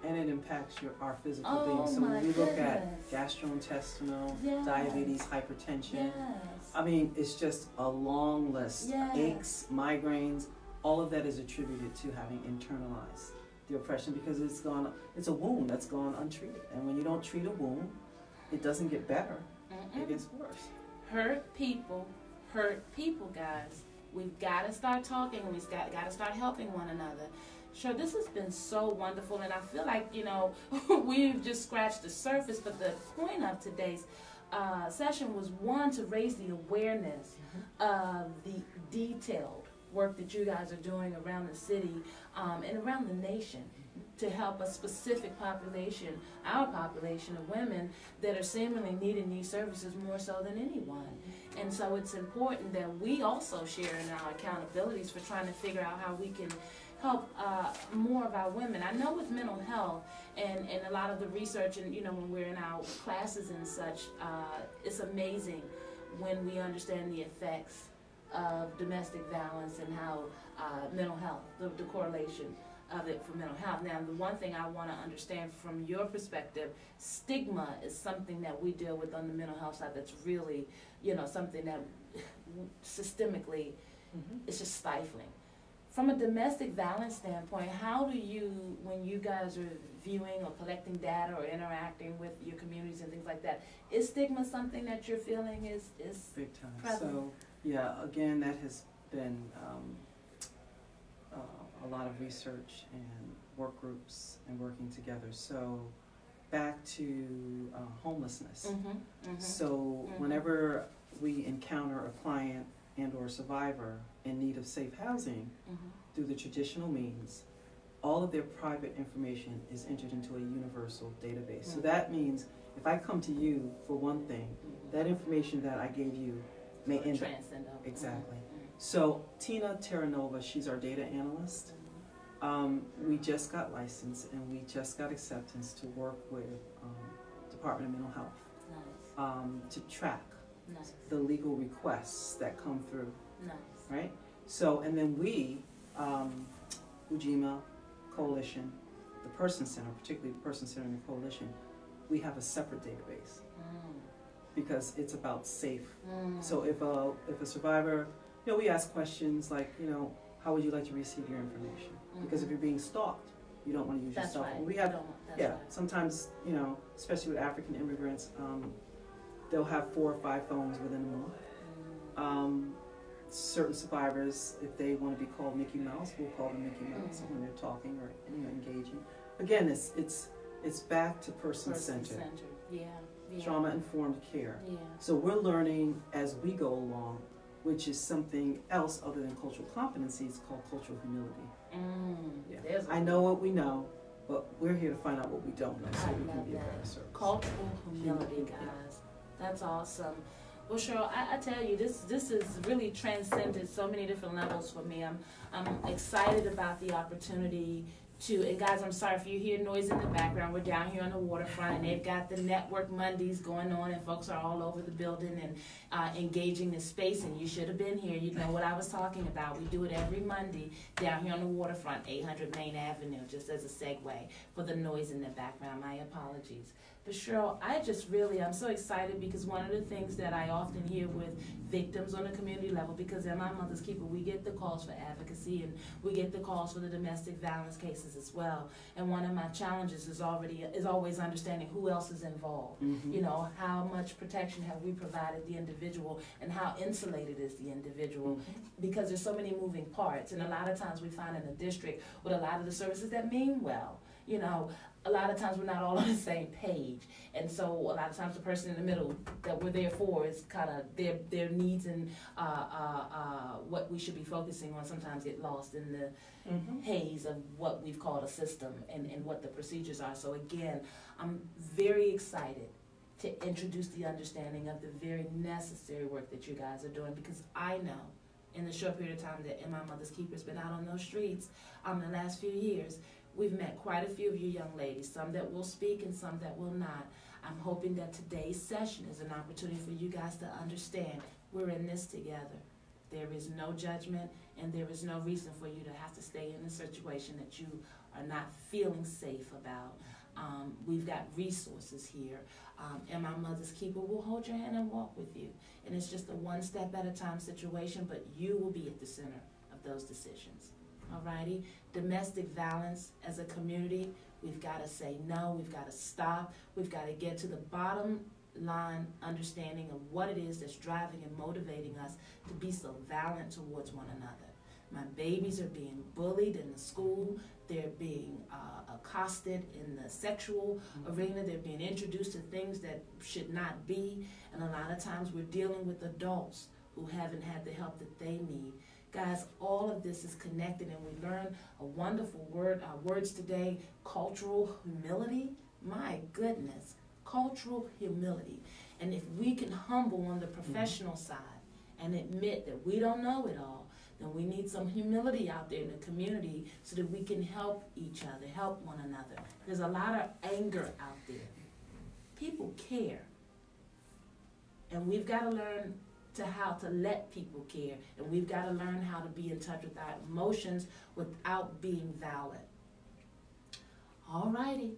And it impacts your, our physical Oh, being. So when we look at gastrointestinal, Yes. diabetes, hypertension, yes I mean, it's just a long list. Yes. Aches, migraines, all of that is attributed to having internalized the oppression because it's gone, it's a wound that's gone untreated. And when you don't treat a wound, it doesn't get better, it Mm-mm. gets worse. hurt people hurt people guys we've got to start talking we've got, got to start helping one another sure this has been so wonderful and i feel like you know we've just scratched the surface but the point of today's uh, session was one to raise the awareness of the detailed work that you guys are doing around the city um, and around the nation to help a specific population, our population of women that are seemingly needing these services more so than anyone. And so it's important that we also share in our accountabilities for trying to figure out how we can help uh, more of our women. I know with mental health and, and a lot of the research and, you know, when we're in our classes and such, uh, it's amazing when we understand the effects of domestic violence and how uh, mental health, the, the correlation of it for mental health. Now, the one thing I want to understand from your perspective, stigma is something that we deal with on the mental health side that's really, you know, something that systemically it's just stifling. From a domestic violence standpoint, how do you, when you guys are viewing or collecting data or interacting with your communities and things like that, is stigma something that you're feeling is, is Big time. Prevalent. So, yeah, again, that has been um, uh, a lot of research and work groups and working together. So, back to uh, homelessness. mm-hmm, mm-hmm. So, Mhm. whenever we encounter a client and or survivor in need of safe housing mm-hmm. through the traditional means, all of their private information is entered into a universal database. So Mhm. that means if I come to you for one thing, that information that I gave you may end up. Exactly. So Tina Terranova, she's our data analyst. Um, we just got licensed and we just got acceptance to work with um, Department of Mental Health Nice, um, to track nice, the legal requests that come through, nice. right? So, and then we, um, Ujima Coalition, the Person Center, particularly the Person Center and the Coalition, we have a separate database Mm, because it's about safe. mm. So if a if a survivor, you know, we ask questions like, you know, how would you like to receive your information? Because if you're being stalked, you don't want to use your That's cell right. phone. We have yeah, right. sometimes, you know, especially with African immigrants, um, they'll have four or five phones within a month. Mm, Um, certain survivors, if they want to be called Mickey Mouse, we'll call them Mickey Mouse Mhm. when they're talking or you know, engaging. Again, it's it's it's back to person centered, Person-centered, yeah, yeah. trauma informed care. Yeah, So we're learning as we go along, which is something else other than cultural competencies called cultural humility. mm, Yeah. I know what we know, but we're here to find out what we don't know so I we can be a better service. Cultural humility, Humility. guys. That's awesome. Well, Cheryl, I, I tell you, this this is really transcended so many different levels for me. I'm I'm excited about the opportunity to. And guys, I'm sorry if you hear noise in the background. We're down here on the waterfront, and they've got the network Mondays going on, and folks are all over the building and uh, engaging the space. And you should have been here. You know what I was talking about. We do it every Monday down here on the waterfront, 800 Main Avenue, just as a segue for the noise in the background. My apologies. But Cheryl, I just really, I'm so excited because one of the things that I often hear with victims on a community level, because MI Mother's Keeper, we get the calls for advocacy and we get the calls for the domestic violence cases as well. And one of my challenges is already, is always understanding who else is involved. Mhm. You know, how much protection have we provided the individual and how insulated is the individual? Because there's so many moving parts and a lot of times we find in a district with a lot of the services that mean well, you know, a lot of times we're not all on the same page. And so a lot of times the person in the middle that we're there for is kind of their, their needs and uh, uh, uh, what we should be focusing on sometimes get lost in the Mhm. haze of what we've called a system and, and what the procedures are. So again, I'm very excited to introduce the understanding of the very necessary work that you guys are doing because I know in the short period of time that MI Mother's Keeper's been out on those streets um, the last few years, we've met quite a few of you young ladies, some that will speak and some that will not. I'm hoping that today's session is an opportunity for you guys to understand we're in this together. There is no judgment and there is no reason for you to have to stay in a situation that you are not feeling safe about. Um, we've got resources here. Um, and my mother's keeper will hold your hand and walk with you. And it's just a one step at a time situation, but you will be at the center of those decisions. Alrighty? Domestic violence as a community, we've got to say no, we've got to stop, we've got to get to the bottom line understanding of what it is that's driving and motivating us to be so violent towards one another. My babies are being bullied in the school. They're being uh, accosted in the sexual arena. They're being introduced to things that should not be. And a lot of times we're dealing with adults who haven't had the help that they need. Guys, all of this is connected, and we learn a wonderful word, uh, words today cultural humility. My goodness, cultural humility. And if we can humble on the professional side and admit that we don't know it all, then we need some humility out there in the community so that we can help each other, help one another. There's a lot of anger out there. People care. And we've got to learn to how to let people care. And we've got to learn how to be in touch with our emotions without being valid. Alrighty.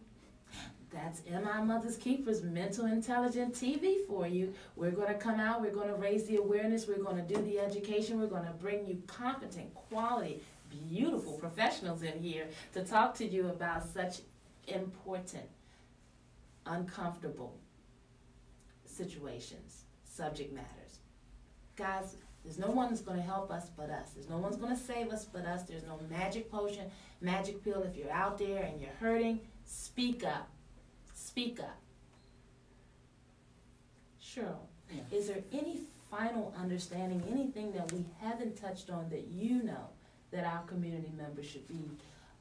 That's MI Mother's Keepers Mental Intelligent TV for you. We're going to come out, we're going to raise the awareness, we're going to do the education, we're going to bring you competent, quality, beautiful professionals in here to talk to you about such important, uncomfortable situations, subject matters. Guys, there's no one that's going to help us but us. There's no one's going to save us but us. There's no magic potion, magic pill. If you're out there and you're hurting, speak up. Speak up. Cheryl, Yeah. is there any final understanding, anything that we haven't touched on that you know that our community members should be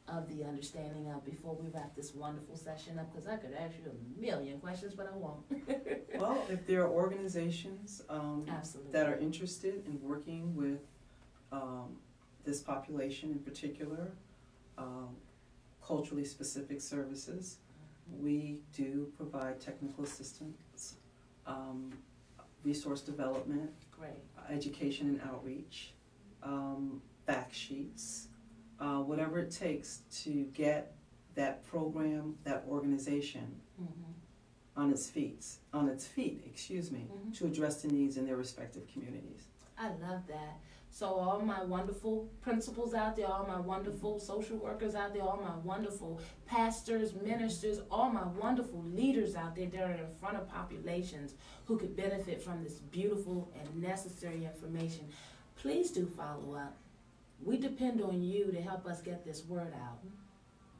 of the understanding of before we wrap this wonderful session up? Because I could ask you a million questions, but I won't. Well, if there are organizations um, that are interested in working with um, this population in particular, um, culturally specific services. We do provide technical assistance, um, resource development, Great. education and outreach, um, fact sheets, uh, whatever it takes to get that program, that organization Mm-hmm. on its feet, on its feet, excuse me, Mhm. to address the needs in their respective communities. I love that. So all my wonderful principals out there, all my wonderful social workers out there, all my wonderful pastors, ministers, all my wonderful leaders out there that are in front of populations who could benefit from this beautiful and necessary information, please do follow up. We depend on you to help us get this word out.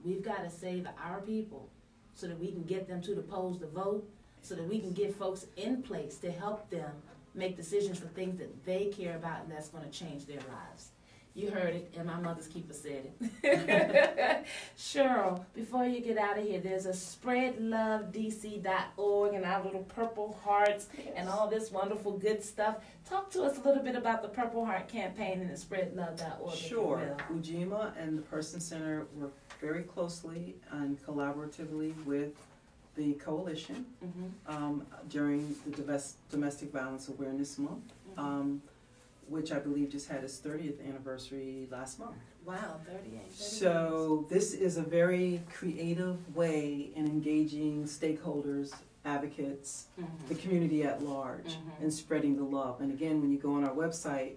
We've got to save our people so that we can get them to the polls to vote, so that we can get folks in place to help them make decisions for things that they care about and that's going to change their lives. You heard it, and my mother's keeper said it. Cheryl, before you get out of here, there's a spreadlovedc.org and our little purple hearts and all this wonderful good stuff. Talk to us a little bit about the Purple Heart campaign and the spreadlove.org. Sure. Ujima and the Person Center work very closely and collaboratively with the coalition Mhm, um, during the Domestic Violence Awareness Month, mhm. um, which I believe just had its 30th anniversary last month. wow, 38. 38 So this is a very creative way in engaging stakeholders, advocates, Mhm, the community at large, Mhm. and spreading the love. And again, when you go on our website,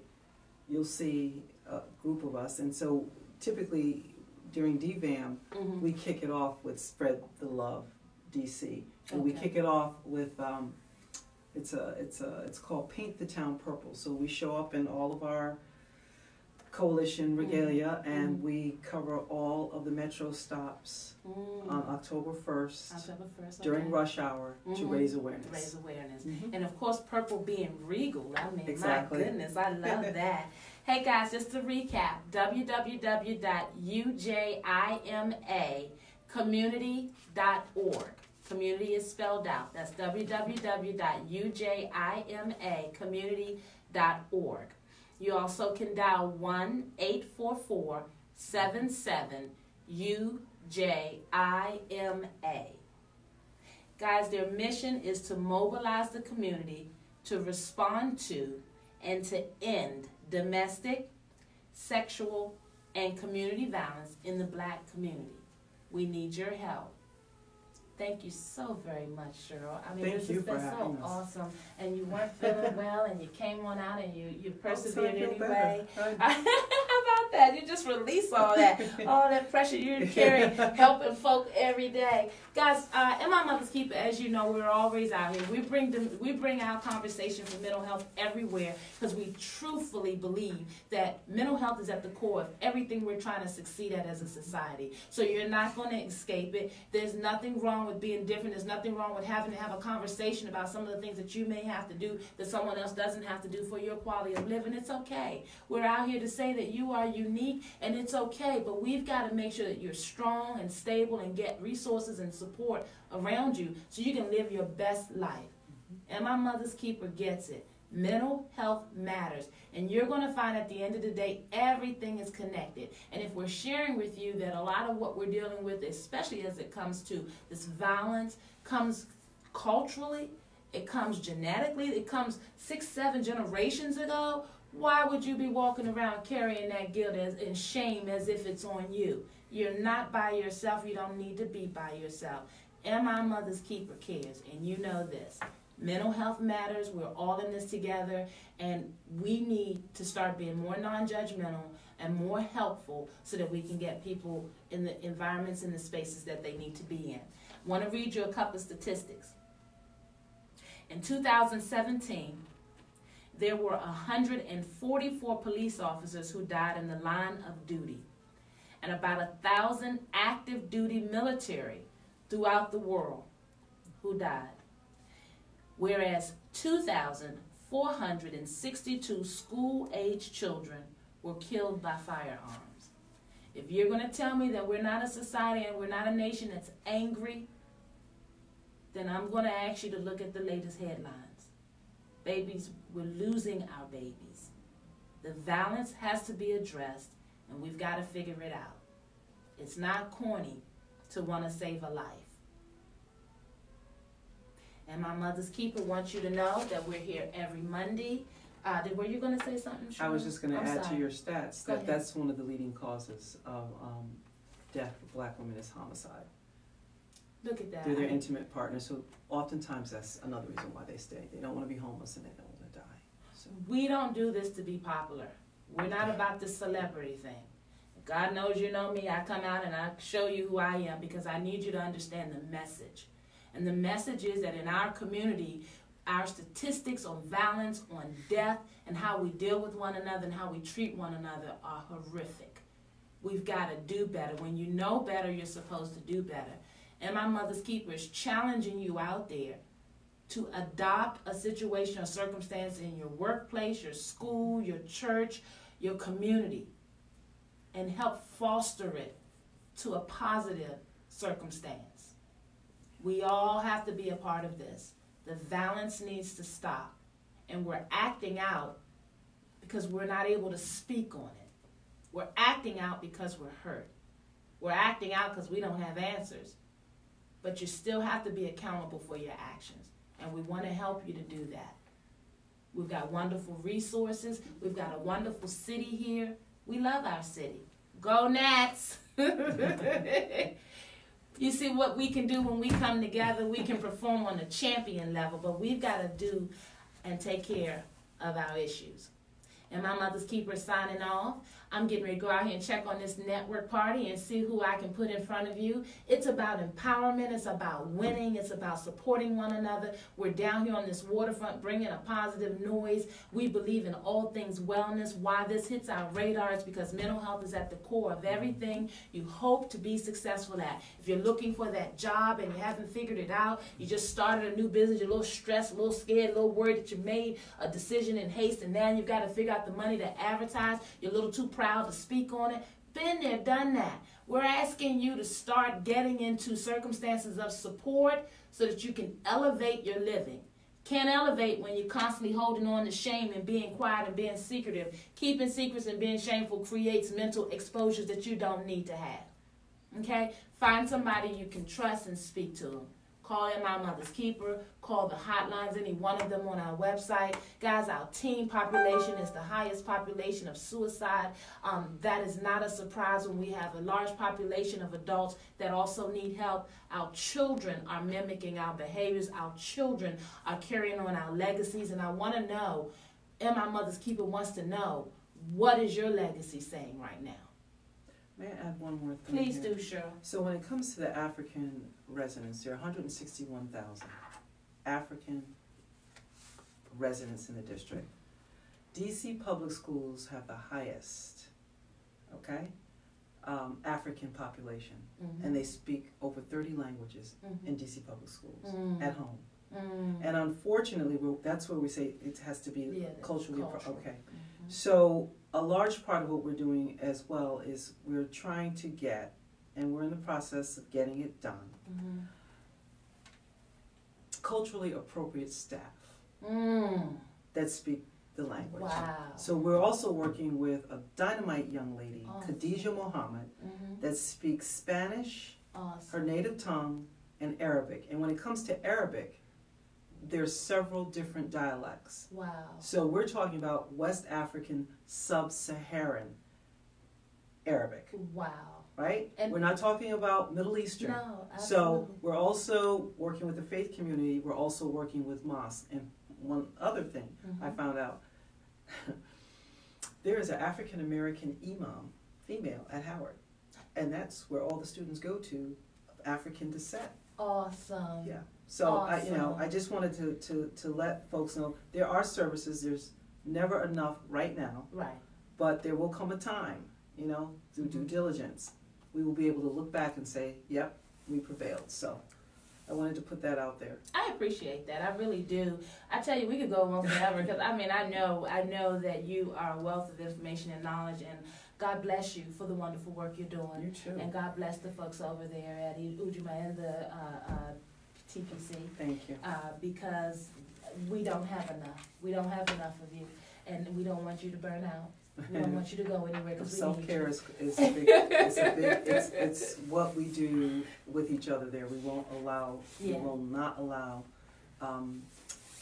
you'll see a group of us. And so typically during DVAM, mhm. we kick it off with Spread the Love DC, and we kick it off with um, it's a it's a it's called Paint the Town Purple. So we show up in all of our coalition regalia, and Mhm. we cover all of the metro stops Mm. on October first October 1st. during okay. rush hour to Mhm. raise awareness. Raise awareness. Mhm. And of course, purple being regal. I mean, Exactly. my goodness, I love that. hey guys, just to recap www.ujimacommunity.org. Community is spelled out. That's www.ujimacommunity.org. You also can dial 1 844 77 UJIMA. Guys, their mission is to mobilize the community to respond to and to end domestic, sexual, and community violence in the black community. We need your help. Thank you so very much, Cheryl. I mean, Thank this you has been so awesome. And you weren't feeling well, and you came on out and you, you persevered I feel anyway. How about that? You just release all that, all that pressure you're carrying, helping folk every day. Guys, uh, MI Mother's Keeper, as you know, we're always out here. We bring them, we bring our conversation for mental health everywhere because we truthfully believe that mental health is at the core of everything we're trying to succeed at as a society. So you're not going to escape it. There's nothing wrong with being different. There's nothing wrong with having to have a conversation about some of the things that you may have to do that someone else doesn't have to do for your quality of living. It's okay. We're out here to say that you are unique and it's okay, but we've got to make sure that you're strong and stable and get resources and support around you so you can live your best life. And my mother's keeper gets it. Mental health matters. And you're going to find at the end of the day, everything is connected. And if we're sharing with you that a lot of what we're dealing with, especially as it comes to this violence, comes culturally, it comes genetically, it comes six, seven generations ago, why would you be walking around carrying that guilt as, and shame as if it's on you? You're not by yourself. You don't need to be by yourself. And my mother's keeper cares, and you know this. Mental health matters. We're all in this together, and we need to start being more non judgmental and more helpful so that we can get people in the environments and the spaces that they need to be in. I want to read you a couple statistics. In 2017, there were 144 police officers who died in the line of duty, and about a thousand active duty military throughout the world who died whereas 2,462 school age children were killed by firearms. If you're going to tell me that we're not a society and we're not a nation that's angry, then I'm going to ask you to look at the latest headlines. Babies, we're losing our babies. The violence has to be addressed, and we've got to figure it out. It's not corny to want to save a life. And my mother's keeper wants you to know that we're here every Monday. Uh, did, were you going to say something? I was just gonna I'm add to your stats, that that's one of the leading causes of, um, death for black women is homicide. Look at that. They're their intimate partner, so oftentimes that's another reason why they stay. They don't wanna be homeless and they don't wanna die, so. We don't do this to be popular. We're not about the celebrity thing. God knows you know me. I come out and I show you who I am because I need you to understand the message. And the message is that in our community, our statistics on violence, on death, and how we deal with one another and how we treat one another are horrific. We've got to do better. When you know better, you're supposed to do better. And my mother's keeper is challenging you out there to adopt a situation or circumstance in your workplace, your school, your church, your community, and help foster it to a positive circumstance. We all have to be a part of this. The violence needs to stop. And we're acting out because we're not able to speak on it. We're acting out because we're hurt. We're acting out because we don't have answers. But you still have to be accountable for your actions and we want to help you to do that. We've got wonderful resources. We've got a wonderful city here. We love our city. Go Nats! you see what we can do when we come together? We can perform on a champion level, but we've got to do and take care of our issues. And my mother's keeper signing off. I'm getting ready to go out here and check on this network party and see who I can put in front of you. It's about empowerment. It's about winning. It's about supporting one another. We're down here on this waterfront bringing a positive noise. We believe in all things wellness. Why this hits our radar is because mental health is at the core of everything you hope to be successful at. If you're looking for that job and you haven't figured it out, you just started a new business, you're a little stressed, a little scared, a little worried that you made a decision in haste and now you've got to figure out the money to advertise, you're a little too proud to speak on it. Been there, done that. We're asking you to start getting into circumstances of support so that you can elevate your living. Can't elevate when you're constantly holding on to shame and being quiet and being secretive. Keeping secrets and being shameful creates mental exposures that you don't need to have. Okay? Find somebody you can trust and speak to. Call MI Mother's Keeper. Call the hotlines, any one of them on our website. Guys, our teen population is the highest population of suicide. Um, that is not a surprise when we have a large population of adults that also need help. Our children are mimicking our behaviors. Our children are carrying on our legacies. And I want to know, and my mother's keeper wants to know, what is your legacy saying right now? May I add one more thing Please here? do, Cheryl. So when it comes to the African residents, there are hundred and sixty-one thousand African residents in the district. DC public schools have the highest, okay, um, African population, and they speak over thirty languages in DC public schools Mm. at home. Mm. And unfortunately, we're, that's where we say it has to be Yeah, culturally, cultural. okay. Mhm. So a large part of what we're doing as well is we're trying to get, and we're in the process of getting it done, Mhm. culturally appropriate staff Mm. that speak the language. Wow. So we're also working with a dynamite young lady, Awesome. Khadijah Mohammed, Mhm. that speaks Spanish, her native tongue, and Arabic. And when it comes to Arabic, there's several different dialects. Wow. So we're talking about West African sub-Saharan Arabic, Wow. Right? And- we're not talking about Middle Eastern. No, absolutely. So we're also working with the faith community. We're also working with mosques. And one other thing I Mhm. found out, there is an African American imam, female, at Howard, and that's where all the students go to of African descent. Awesome. Yeah. So I, you know, I just wanted to, to, to let folks know there are services. There's never enough right now, Right. but there will come a time, you know, through due Mhm. diligence, we will be able to look back and say, "Yep, we prevailed." So I wanted to put that out there. I appreciate that. I really do. I tell you, we could go on forever because I mean, I know, I know that you are a wealth of information and knowledge, and God bless you for the wonderful work you're doing. You too. And God bless the folks over there at Ujima and the uh, uh, TPC. Thank you. uh, because we don't have enough. We don't have enough of you, and we don't want you to burn out. We don't want you to go anywhere because we need Self care you. is, is a big, it's a big, it's, it's what we do with each other there. We won't allow, we Yeah. will not allow, um,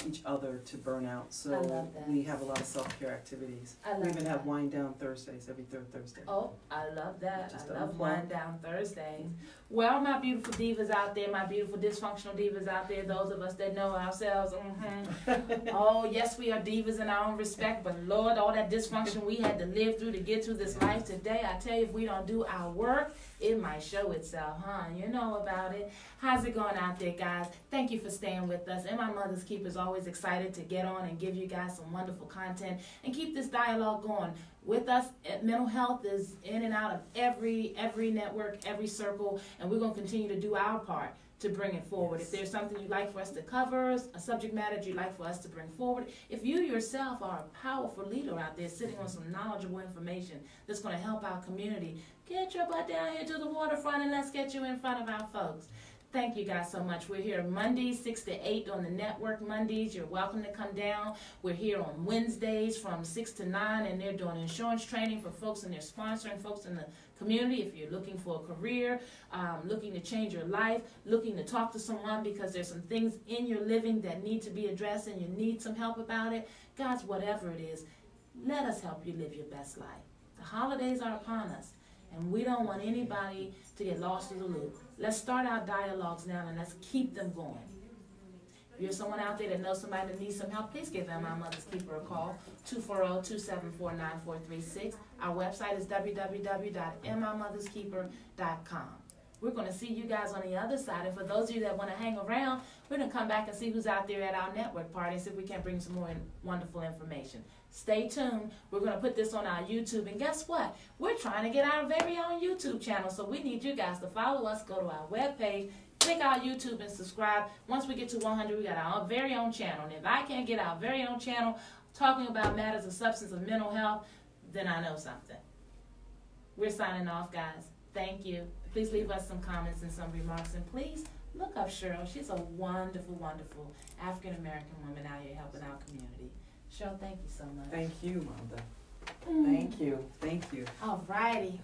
each other to burn out. So love that. we have a lot of self care activities. I We love even have that. wind down Thursdays, every third Thursday. Oh, I love that. Just I love unplug. wind down Thursdays. Well, my beautiful divas out there, my beautiful dysfunctional divas out there, those of us that know ourselves, hmm oh, yes, we are divas in our own respect, but Lord, all that dysfunction we had to live through to get through this life today, I tell you, if we don't do our work, it might show itself, huh? You know about it. How's it going out there, guys? Thank you for staying with us. And my Mother's Keeper is always excited to get on and give you guys some wonderful content and keep this dialogue going with us. Uh, mental health is in and out of every every network every circle and we're going to continue to do our part to bring it forward. If there's something you'd like for us to cover a subject matter you'd like for us to bring forward if you yourself are a powerful leader out there sitting on some knowledgeable information that's going to help our community get your butt down here to the waterfront and let's get you in front of our folks Thank you guys so much. We're here Mondays, 6 to 8 on the network Mondays. You're welcome to come down. We're here on Wednesdays from 6 to 9, and they're doing insurance training for folks, and they're sponsoring folks in the community. If you're looking for a career, um, looking to change your life, looking to talk to someone because there's some things in your living that need to be addressed and you need some help about it, guys, whatever it is, let us help you live your best life. The holidays are upon us, and we don't want anybody to get lost in the loop. Let's start our dialogues now and let's keep them going. If you're someone out there that knows somebody that needs some help, please give them my Mother's Keeper a call, 240-274-9436. Our website is www.mymotherskeeper.com. We're going to see you guys on the other side. And for those of you that want to hang around, we're going to come back and see who's out there at our network party and see if we can bring some more wonderful information. Stay tuned. We're going to put this on our YouTube. And guess what? We're trying to get our very own YouTube channel. So we need you guys to follow us, go to our webpage, click our YouTube and subscribe. Once we get to 100, we got our very own channel. And if I can't get our very own channel talking about matters of substance of mental health, then I know something. We're signing off, guys. Thank you. Please leave us some comments and some remarks. And please look up Cheryl. She's a wonderful, wonderful African American woman out here helping our community. Cheryl, thank you so much. Thank you, Wanda. Mm. Thank you, thank you. All righty.